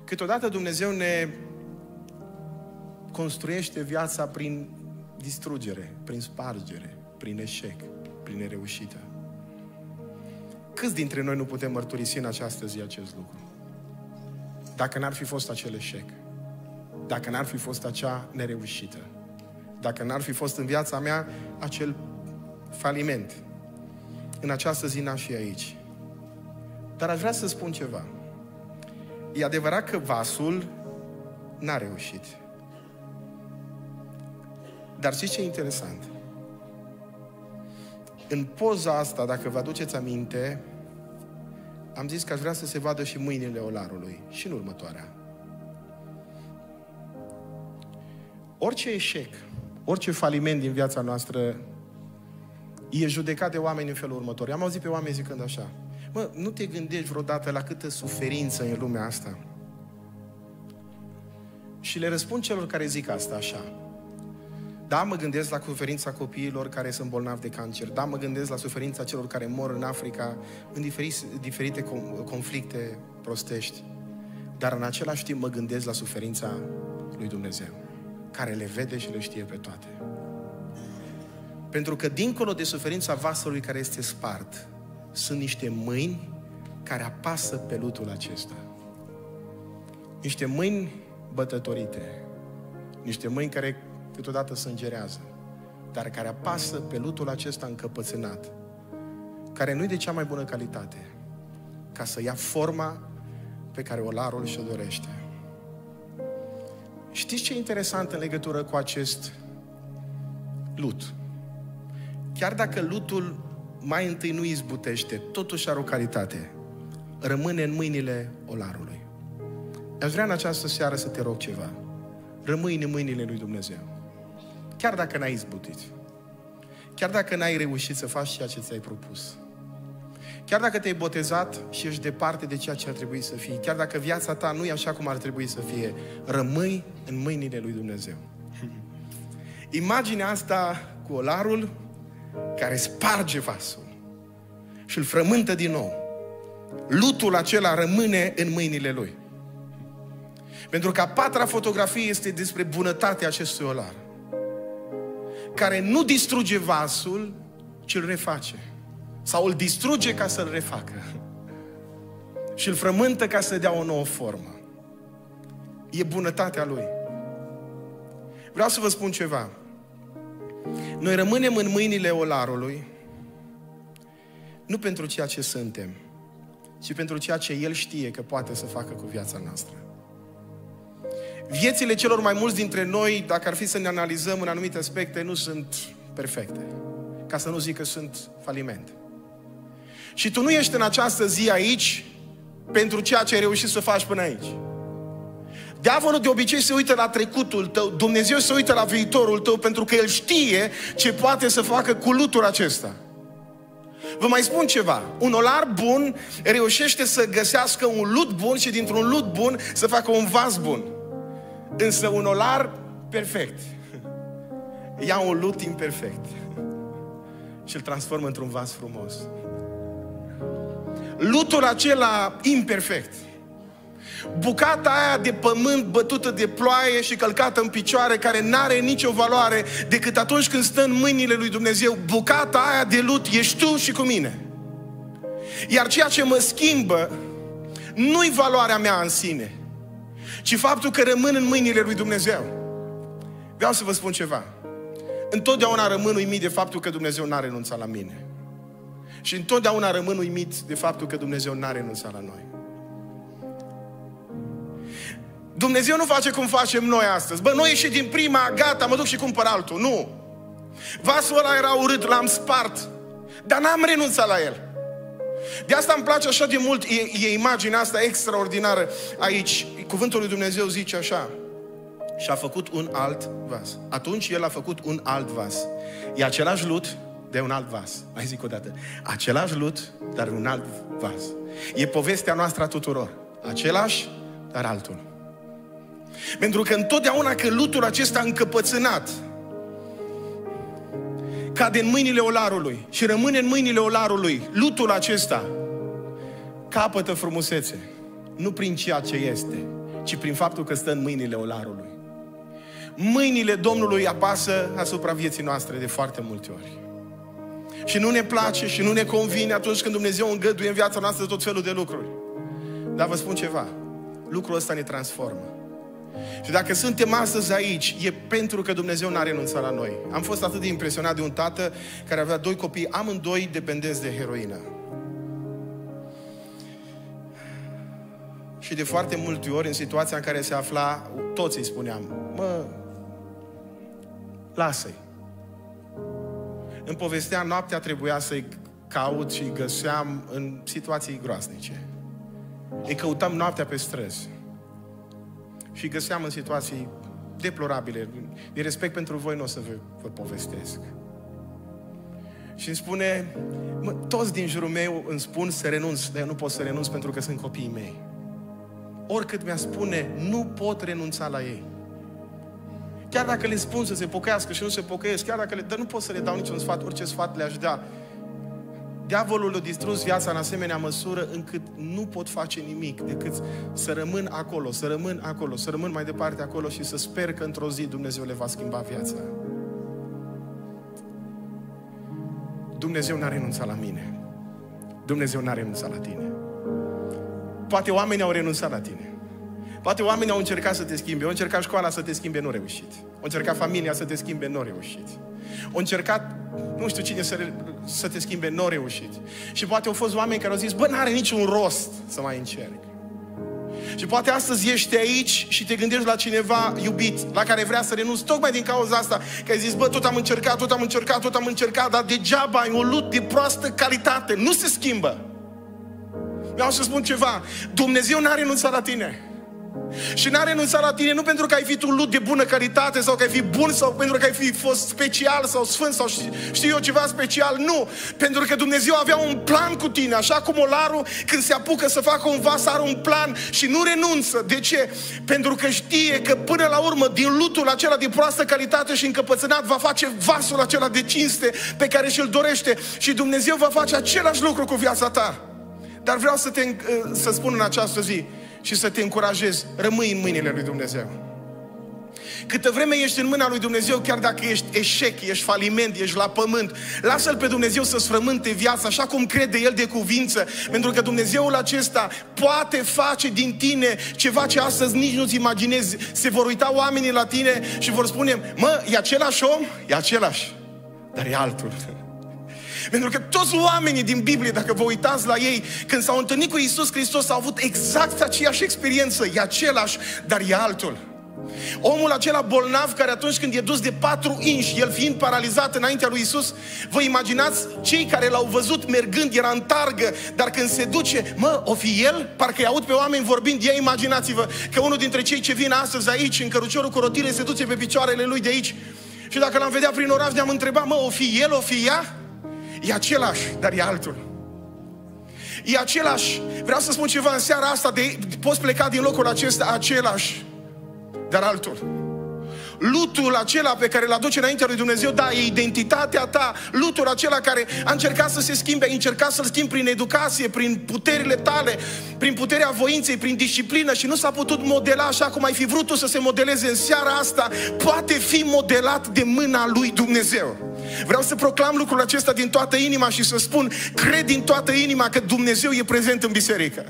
Câteodată Dumnezeu ne construiește viața prin distrugere, prin spargere, prin eșec prin nereușită. Câți dintre noi nu putem mărturisi în această zi acest lucru? Dacă n-ar fi fost acel eșec, dacă n-ar fi fost acea nereușită, dacă n-ar fi fost în viața mea acel faliment, în această zi n-aș fi aici. Dar aș vrea să spun ceva. E adevărat că vasul n-a reușit. Dar știți ce e interesant? În poza asta, dacă vă aduceți aminte, am zis că aș vrea să se vadă și mâinile olarului. Și în următoarea. Orice eșec, orice faliment din viața noastră e judecat de oameni în felul următor. Am auzit pe oameni zicând așa, mă, nu te gândești vreodată la câtă suferință în lumea asta? Și le răspund celor care zic asta așa. Da, mă gândesc la suferința copiilor care sunt bolnavi de cancer. Da, mă gândesc la suferința celor care mor în Africa în diferite, diferite conflicte prostești. Dar în același timp mă gândesc la suferința lui Dumnezeu, care le vede și le știe pe toate. Pentru că dincolo de suferința vasului care este spart, sunt niște mâini care apasă pe lutul acesta. Niște mâini bătătorite. Niște mâini care câteodată sângerează, dar care apasă pe lutul acesta încăpățânat, care nu-i de cea mai bună calitate, ca să ia forma pe care olarul și-o dorește. Știți ce e interesant în legătură cu acest lut? Chiar dacă lutul mai întâi nu izbutește, totuși are o calitate. Rămâne în mâinile olarului. Aș vrea în această seară să te rog ceva. Rămâi în mâinile lui Dumnezeu. Chiar dacă n-ai izbutit. Chiar dacă n-ai reușit să faci ceea ce ți-ai propus. Chiar dacă te-ai botezat și ești departe de ceea ce ar trebui să fie, chiar dacă viața ta nu e așa cum ar trebui să fie, rămâi în mâinile lui Dumnezeu. Imaginea asta cu olarul care sparge vasul și îl frământă din nou. Lutul acela rămâne în mâinile lui. Pentru că a patra fotografie este despre bunătatea acestui olar care nu distruge vasul, ci îl reface. Sau îl distruge ca să-l refacă. Și îl frământă ca să dea o nouă formă. E bunătatea lui. Vreau să vă spun ceva. Noi rămânem în mâinile olarului nu pentru ceea ce suntem, ci pentru ceea ce El știe că poate să facă cu viața noastră. Viețile celor mai mulți dintre noi, dacă ar fi să ne analizăm în anumite aspecte, nu sunt perfecte. Ca să nu zic că sunt falimente. Și tu nu ești în această zi aici pentru ceea ce ai reușit să faci până aici. Diavolul de obicei se uită la trecutul tău, Dumnezeu se uită la viitorul tău pentru că El știe ce poate să facă cu lutul acesta. Vă mai spun ceva. Un olar bun reușește să găsească un lut bun și dintr-un lut bun să facă un vas bun. Însă un olar perfect ia un lut imperfect și îl transformă într-un vas frumos. Lutul acela imperfect, bucata aia de pământ bătută de ploaie și călcată în picioare, care n-are nicio valoare decât atunci când stă în mâinile lui Dumnezeu, bucata aia de lut ești tu și cu mine. Iar ceea ce mă schimbă nu-i valoarea mea în sine, ci faptul că rămân în mâinile lui Dumnezeu. Vreau să vă spun ceva. Întotdeauna rămân uimit de faptul că Dumnezeu n-a renunțat la mine. Și întotdeauna rămân uimit de faptul că Dumnezeu n-a renunțat la noi. Dumnezeu nu face cum facem noi astăzi. Bă, noi ieși din prima, gata, mă duc și cumpăr altul. Nu. Vasul ăla era urât, l-am spart. Dar n-am renunțat la el. De asta îmi place așa de mult, e, e imaginea asta extraordinară aici. Cuvântul lui Dumnezeu zice așa, și a făcut un alt vas. Atunci el a făcut un alt vas. E același lut de un alt vas. Mai zic o dată. Același lut, dar un alt vas. E povestea noastră a tuturor. Același, dar altul. Pentru că întotdeauna când lutul acesta încăpățânat cade în mâinile olarului și rămâne în mâinile olarului, lutul acesta capătă frumusețe. Nu prin ceea ce este, ci prin faptul că stă în mâinile olarului. Mâinile Domnului apasă asupra vieții noastre de foarte multe ori. Și nu ne place și nu ne convine atunci când Dumnezeu îngăduie în viața noastră tot felul de lucruri. Dar vă spun ceva, lucrul ăsta ne transformă. Și dacă suntem astăzi aici, e pentru că Dumnezeu n-a renunțat la noi. Am fost atât de impresionat de un tată care avea doi copii, amândoi dependenți de heroină. Și de foarte multe ori, în situația în care se afla, toți îi spuneam, mă, lasă-i. În povestea noaptea trebuia să-i caut și îi găseam în situații groaznice. Îi căutam noaptea pe străzi. Și îi găseam în situații deplorabile. Din respect pentru voi nu o să vă, vă povestesc. Și îmi spune, mă, toți din jurul meu îmi spun să renunț, dar eu nu pot să renunț pentru că sunt copiii mei. Oricât mi-a spune, nu pot renunța la ei. Chiar dacă le spun să se pocăiască și nu se pocăiesc, chiar dacă le... Dar nu pot să le dau niciun sfat, orice sfat le-aș da. Diavolul a distrus viața în asemenea măsură încât nu pot face nimic decât să rămân acolo, să rămân acolo, să rămân mai departe acolo și să sper că într-o zi Dumnezeu le va schimba viața. Dumnezeu n-a renunțat la mine. Dumnezeu n-a renunțat la tine. Poate oamenii au renunțat la tine. Poate oamenii au încercat să te schimbe. Au încercat școala să te schimbe, nu reușit. Au încercat familia să te schimbe, nu reușit. Au încercat, nu știu cine să, să te schimbe, nu reușit. Și poate au fost oameni care au zis, bă, n-are niciun rost să mai încerc. Și poate astăzi ești aici și te gândești la cineva iubit, la care vrea să renunți, tocmai din cauza asta, că ai zis, bă, tot am încercat, tot am încercat, tot am încercat, dar degeaba ai un lut de proastă calitate, nu se schimbă. Vreau să spun ceva, Dumnezeu n-a renunțat la tine. Și n-a renunțat la tine nu pentru că ai fi un lut de bună calitate sau că ai fi bun sau pentru că ai fi fost special sau sfânt sau știu eu ceva special. Nu. Pentru că Dumnezeu avea un plan cu tine. Așa cum olarul când se apucă să facă un vas are un plan și nu renunță. De ce? Pentru că știe că până la urmă din lutul acela de proastă calitate și încăpățânat va face vasul acela de cinste pe care și-l dorește. Și Dumnezeu va face același lucru cu viața ta. Dar vreau să, te, să spun în această zi, și să te încurajezi, rămâi în mâinile lui Dumnezeu. Câtă vreme ești în mâna lui Dumnezeu, chiar dacă ești eșec, ești faliment, ești la pământ, lasă-L pe Dumnezeu să-ți frământe viața așa cum crede El de cuvință, pentru că Dumnezeul acesta poate face din tine ceva ce astăzi nici nu-ți imaginezi. Se vor uita oamenii la tine și vor spune, mă, e același om? E același, dar e altul. Pentru că toți oamenii din Biblie, dacă vă uitați la ei, când s-au întâlnit cu Isus Hristos, au avut exact aceeași experiență. E același, dar e altul. Omul acela bolnav care atunci când e dus de patru inși, el fiind paralizat înaintea lui Isus, vă imaginați cei care l-au văzut mergând, era în targă, dar când se duce, mă, o fi el? Parcă-i aud pe oameni vorbind, ia imaginați-vă că unul dintre cei ce vin astăzi aici, în căruciorul cu rotile, se duce pe picioarele lui de aici. Și dacă l-am vedea prin oraș, ne-am întrebat, mă, o fi el, o fi ea? E același, dar e altul. E același. Vreau să spun ceva în seara asta, de, poți pleca din locul acesta același, dar altul. Lutul acela pe care îl aduce înaintea lui Dumnezeu, da, e identitatea ta. Lutul acela care a încercat să se schimbe, a încercat să-l schimbi prin educație, prin puterile tale, prin puterea voinței, prin disciplină și nu s-a putut modela așa cum ai fi vrut tu să se modeleze în seara asta, poate fi modelat de mâna lui Dumnezeu. Vreau să proclam lucrul acesta din toată inima și să spun, cred din toată inima că Dumnezeu e prezent în biserică.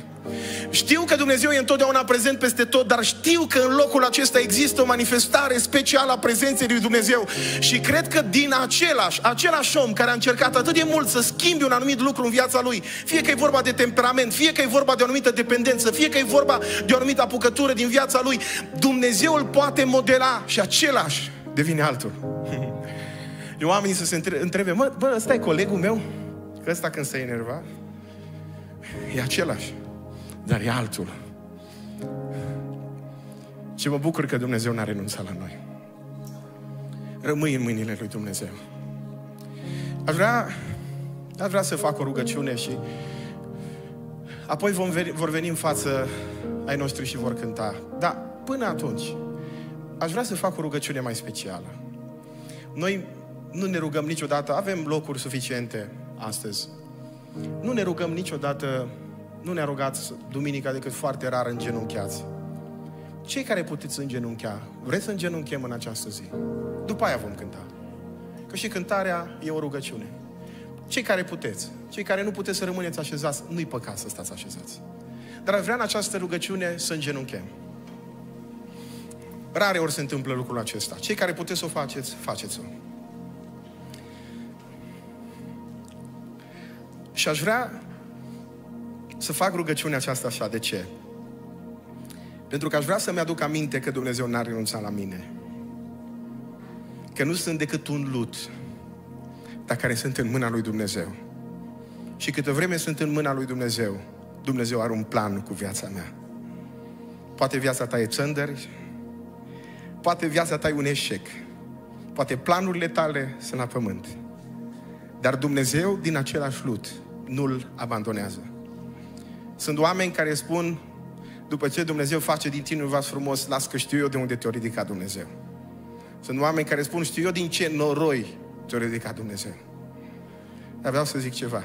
Știu că Dumnezeu e întotdeauna prezent peste tot, dar știu că în locul acesta există o manifestare specială a prezenței lui Dumnezeu. Și cred că din același, același om care a încercat atât de mult să schimbe un anumit lucru în viața lui, fie că e vorba de temperament, fie că e vorba de o anumită dependență, fie că e vorba de o anumită apucătură din viața lui, Dumnezeu îl poate modela și același devine altul. De oamenii să se întrebe, mă, bă, ăsta e colegul meu? Că ăsta când se enerva, e același, dar e altul. Și mă bucur că Dumnezeu n-a renunțat la noi. Rămâi în mâinile lui Dumnezeu. Aș vrea, aș vrea să fac o rugăciune și apoi vom veni, vor veni în față ai noștri și vor cânta. Dar până atunci, aș vrea să fac o rugăciune mai specială. Noi nu ne rugăm niciodată, avem locuri suficiente astăzi. Nu ne rugăm niciodată, nu ne rugați duminica decât foarte rar îngenunchiați. Cei care puteți îngenunchea, vreți să îngenunchem în această zi? După aia vom cânta. Că și cântarea e o rugăciune. Cei care puteți, cei care nu puteți să rămâneți așezați, nu-i păcat să stați așezați. Dar vrea în această rugăciune să îngenunchem. Rare ori se întâmplă lucrul acesta. Cei care puteți să o faceți, faceți-o. Și aș vrea să fac rugăciunea aceasta așa. De ce? Pentru că aș vrea să-mi aduc aminte că Dumnezeu n-a renunțat la mine. că nu sunt decât un lut, dar care sunt în mâna lui Dumnezeu. Și câtă vreme sunt în mâna lui Dumnezeu, Dumnezeu are un plan cu viața mea. Poate viața ta e țândări, poate viața ta e un eșec, poate planurile tale sunt la pământ. Dar Dumnezeu din același lut nu-l abandonează. Sunt oameni care spun, după ce Dumnezeu face din tine un vas frumos, las că știu eu de unde te-a ridicat Dumnezeu. Sunt oameni care spun, știu eu din ce noroi te-a ridicat Dumnezeu. Dar vreau să zic ceva.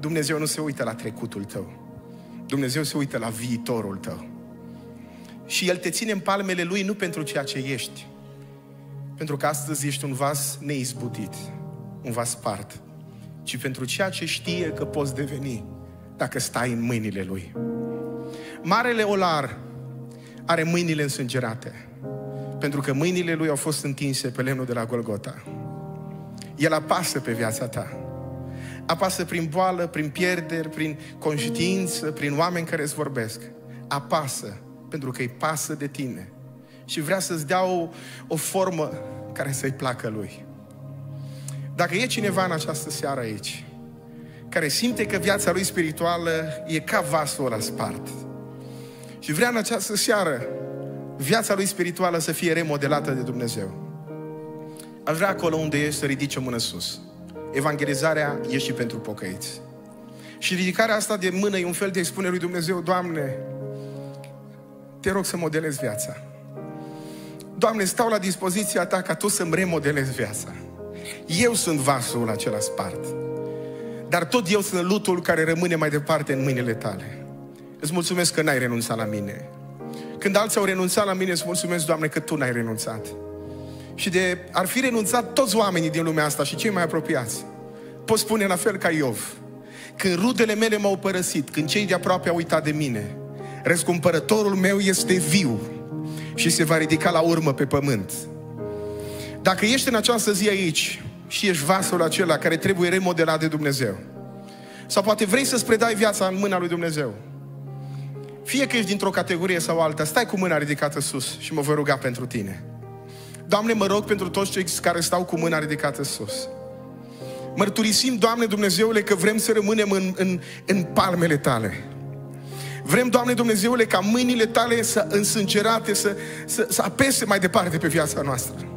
Dumnezeu nu se uită la trecutul tău. Dumnezeu se uită la viitorul tău. Și El te ține în palmele Lui nu pentru ceea ce ești, pentru că astăzi ești un vas neizbutit, un vas spart, ci pentru ceea ce știe că poți deveni dacă stai în mâinile Lui. Marele olar are mâinile însângerate, pentru că mâinile Lui au fost întinse pe lemnul de la Golgota. El apasă pe viața ta. Apasă prin boală, prin pierderi, prin conștiință, prin oameni care îți vorbesc. Apasă pentru că îi pasă de tine. Și vrea să-ți dea o, o formă care să-i placă lui. Dacă e cineva în această seară aici, care simte că viața lui spirituală e ca vasul ăla spart, și vrea în această seară viața lui spirituală să fie remodelată de Dumnezeu, aș vrea acolo unde ești să ridici o mână sus. Evangelizarea e și pentru pocăiți. Și ridicarea asta de mână e un fel de expune lui Dumnezeu, Doamne, te rog să modelezi viața. Doamne, stau la dispoziția Ta ca Tu să-mi remodelezi viața. Eu sunt vasul acela spart. Dar tot eu sunt lutul care rămâne mai departe în mâinile Tale. Îți mulțumesc că n-ai renunțat la mine. Când alții au renunțat la mine, îți mulțumesc, Doamne, că Tu n-ai renunțat. Și de ar fi renunțat toți oamenii din lumea asta și cei mai apropiați. Pot spune la fel ca Iov. Când rudele mele m-au părăsit, când cei de aproape au uitat de mine, răscumpărătorul meu este viu și se va ridica la urmă pe pământ. Dacă ești în această zi aici și ești vasul acela care trebuie remodelat de Dumnezeu, sau poate vrei să-ți predai viața în mâna lui Dumnezeu, fie că ești dintr-o categorie sau alta, stai cu mâna ridicată sus și mă voi ruga pentru tine. Doamne, mă rog pentru toți cei care stau cu mâna ridicată sus. Mărturisim, Doamne Dumnezeule, că vrem să rămânem în, în, în palmele Tale. Vrem, Doamne Dumnezeule, ca mâinile Tale să însângerate, să, să, să apese mai departe pe viața noastră.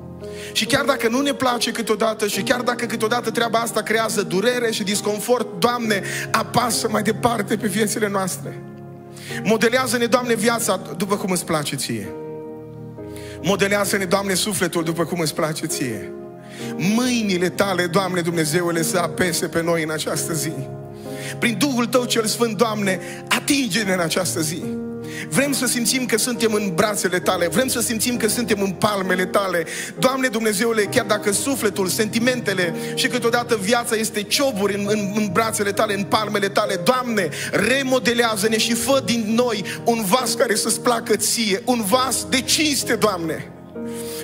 Și chiar dacă nu ne place câteodată și chiar dacă câteodată treaba asta creează durere și disconfort, Doamne, apasă mai departe pe viețile noastre. Modelează-ne, Doamne, viața după cum îți place ție. Modelează-ne, Doamne, sufletul după cum îți place ție. Mâinile tale, Doamne Dumnezeule, să apese pe noi în această zi. Prin Duhul Tău cel Sfânt, Doamne, atinge-ne în această zi. Vrem să simțim că suntem în brațele tale, vrem să simțim că suntem în palmele tale. Doamne Dumnezeule, chiar dacă sufletul, sentimentele și câteodată viața este cioburi în, în, în brațele tale, în palmele tale, Doamne, remodelează-ne și fă din noi un vas care să-ți placă ție, un vas de cinste, Doamne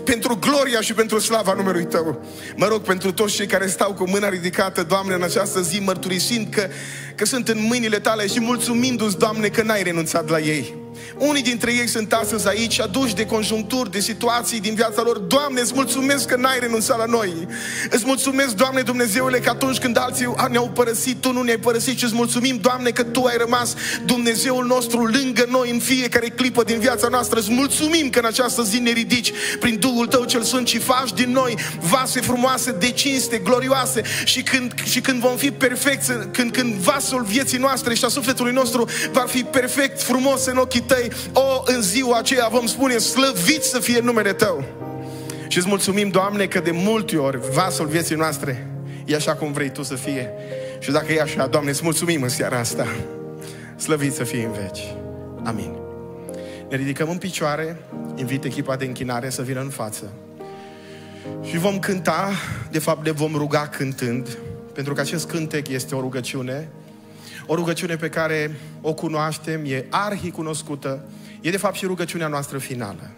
pentru gloria și pentru slava numelui Tău. Mă rog pentru toți cei care stau cu mâna ridicată, Doamne, în această zi, mărturisind că, că sunt în mâinile Tale și mulțumindu-ți, Doamne, că n-ai renunțat la ei. Unii dintre ei sunt astăzi aici, aduși de conjuncturi, de situații din viața lor. Doamne, îți mulțumesc că n-ai renunțat la noi. Îți mulțumesc, Doamne Dumnezeule, că atunci când alții ne-au părăsit, Tu nu ne-ai părăsit și îți mulțumim, Doamne, că Tu ai rămas Dumnezeul nostru lângă noi în fiecare clipă din viața noastră. Îți mulțumim că în această zi ne ridici prin Duhul Tău cel Sfânt și faci din noi vase frumoase, de cinste, glorioase și când, și când vom fi perfecți, când, când vasul vieții noastre și a sufletului nostru va fi perfect, frumos în ochii Tăi, o, în ziua aceea vom spune, slăvit să fie numele Tău. Și îți mulțumim, Doamne, că de multe ori vasul vieții noastre e așa cum vrei Tu să fie. Și dacă e așa, Doamne, îți mulțumim în seara asta. Slăvit să fie în veci. Amin. Ne ridicăm în picioare, invit echipa de închinare să vină în față. Și vom cânta, de fapt ne vom ruga cântând, pentru că acest cântec este o rugăciune o rugăciune pe care o cunoaștem, e arhi cunoscută, e de fapt și rugăciunea noastră finală.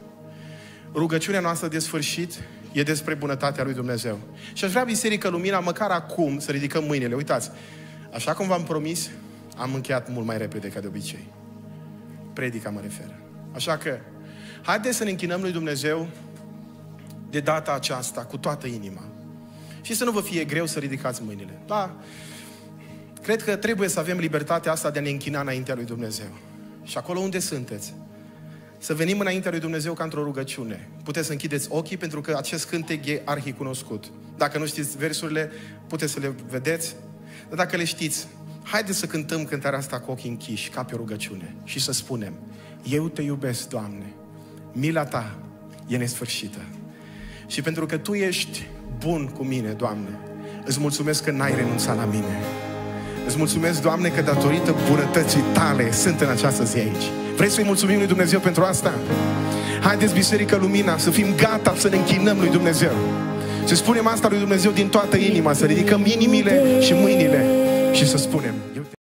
Rugăciunea noastră de sfârșit e despre bunătatea lui Dumnezeu. Și aș vrea Biserică Lumina, măcar acum, să ridicăm mâinile. Uitați, așa cum v-am promis, am încheiat mult mai repede ca de obicei. Predica mă refer. Așa că, haideți să ne închinăm lui Dumnezeu de data aceasta cu toată inima. Și să nu vă fie greu să ridicați mâinile. Da, cred că trebuie să avem libertatea asta de a ne închina înaintea lui Dumnezeu. Și acolo unde sunteți, să venim înaintea lui Dumnezeu ca într-o rugăciune. Puteți să închideți ochii pentru că acest cântec e arhicunoscut. Dacă nu știți versurile, puteți să le vedeți. Dar dacă le știți, haideți să cântăm cântarea asta cu ochii închiși, ca pe o rugăciune. Și să spunem, eu te iubesc, Doamne, mila Ta e nesfârșită. Și pentru că Tu ești bun cu mine, Doamne, îți mulțumesc că n-ai renunțat la mine. Îți mulțumesc, Doamne, că datorită bunătății Tale sunt în această zi aici. Vrei să-i mulțumim lui Dumnezeu pentru asta? Haideți, Biserică Lumina, să fim gata să ne închinăm lui Dumnezeu. Să spunem asta lui Dumnezeu din toată inima, să ridicăm inimile și mâinile și să spunem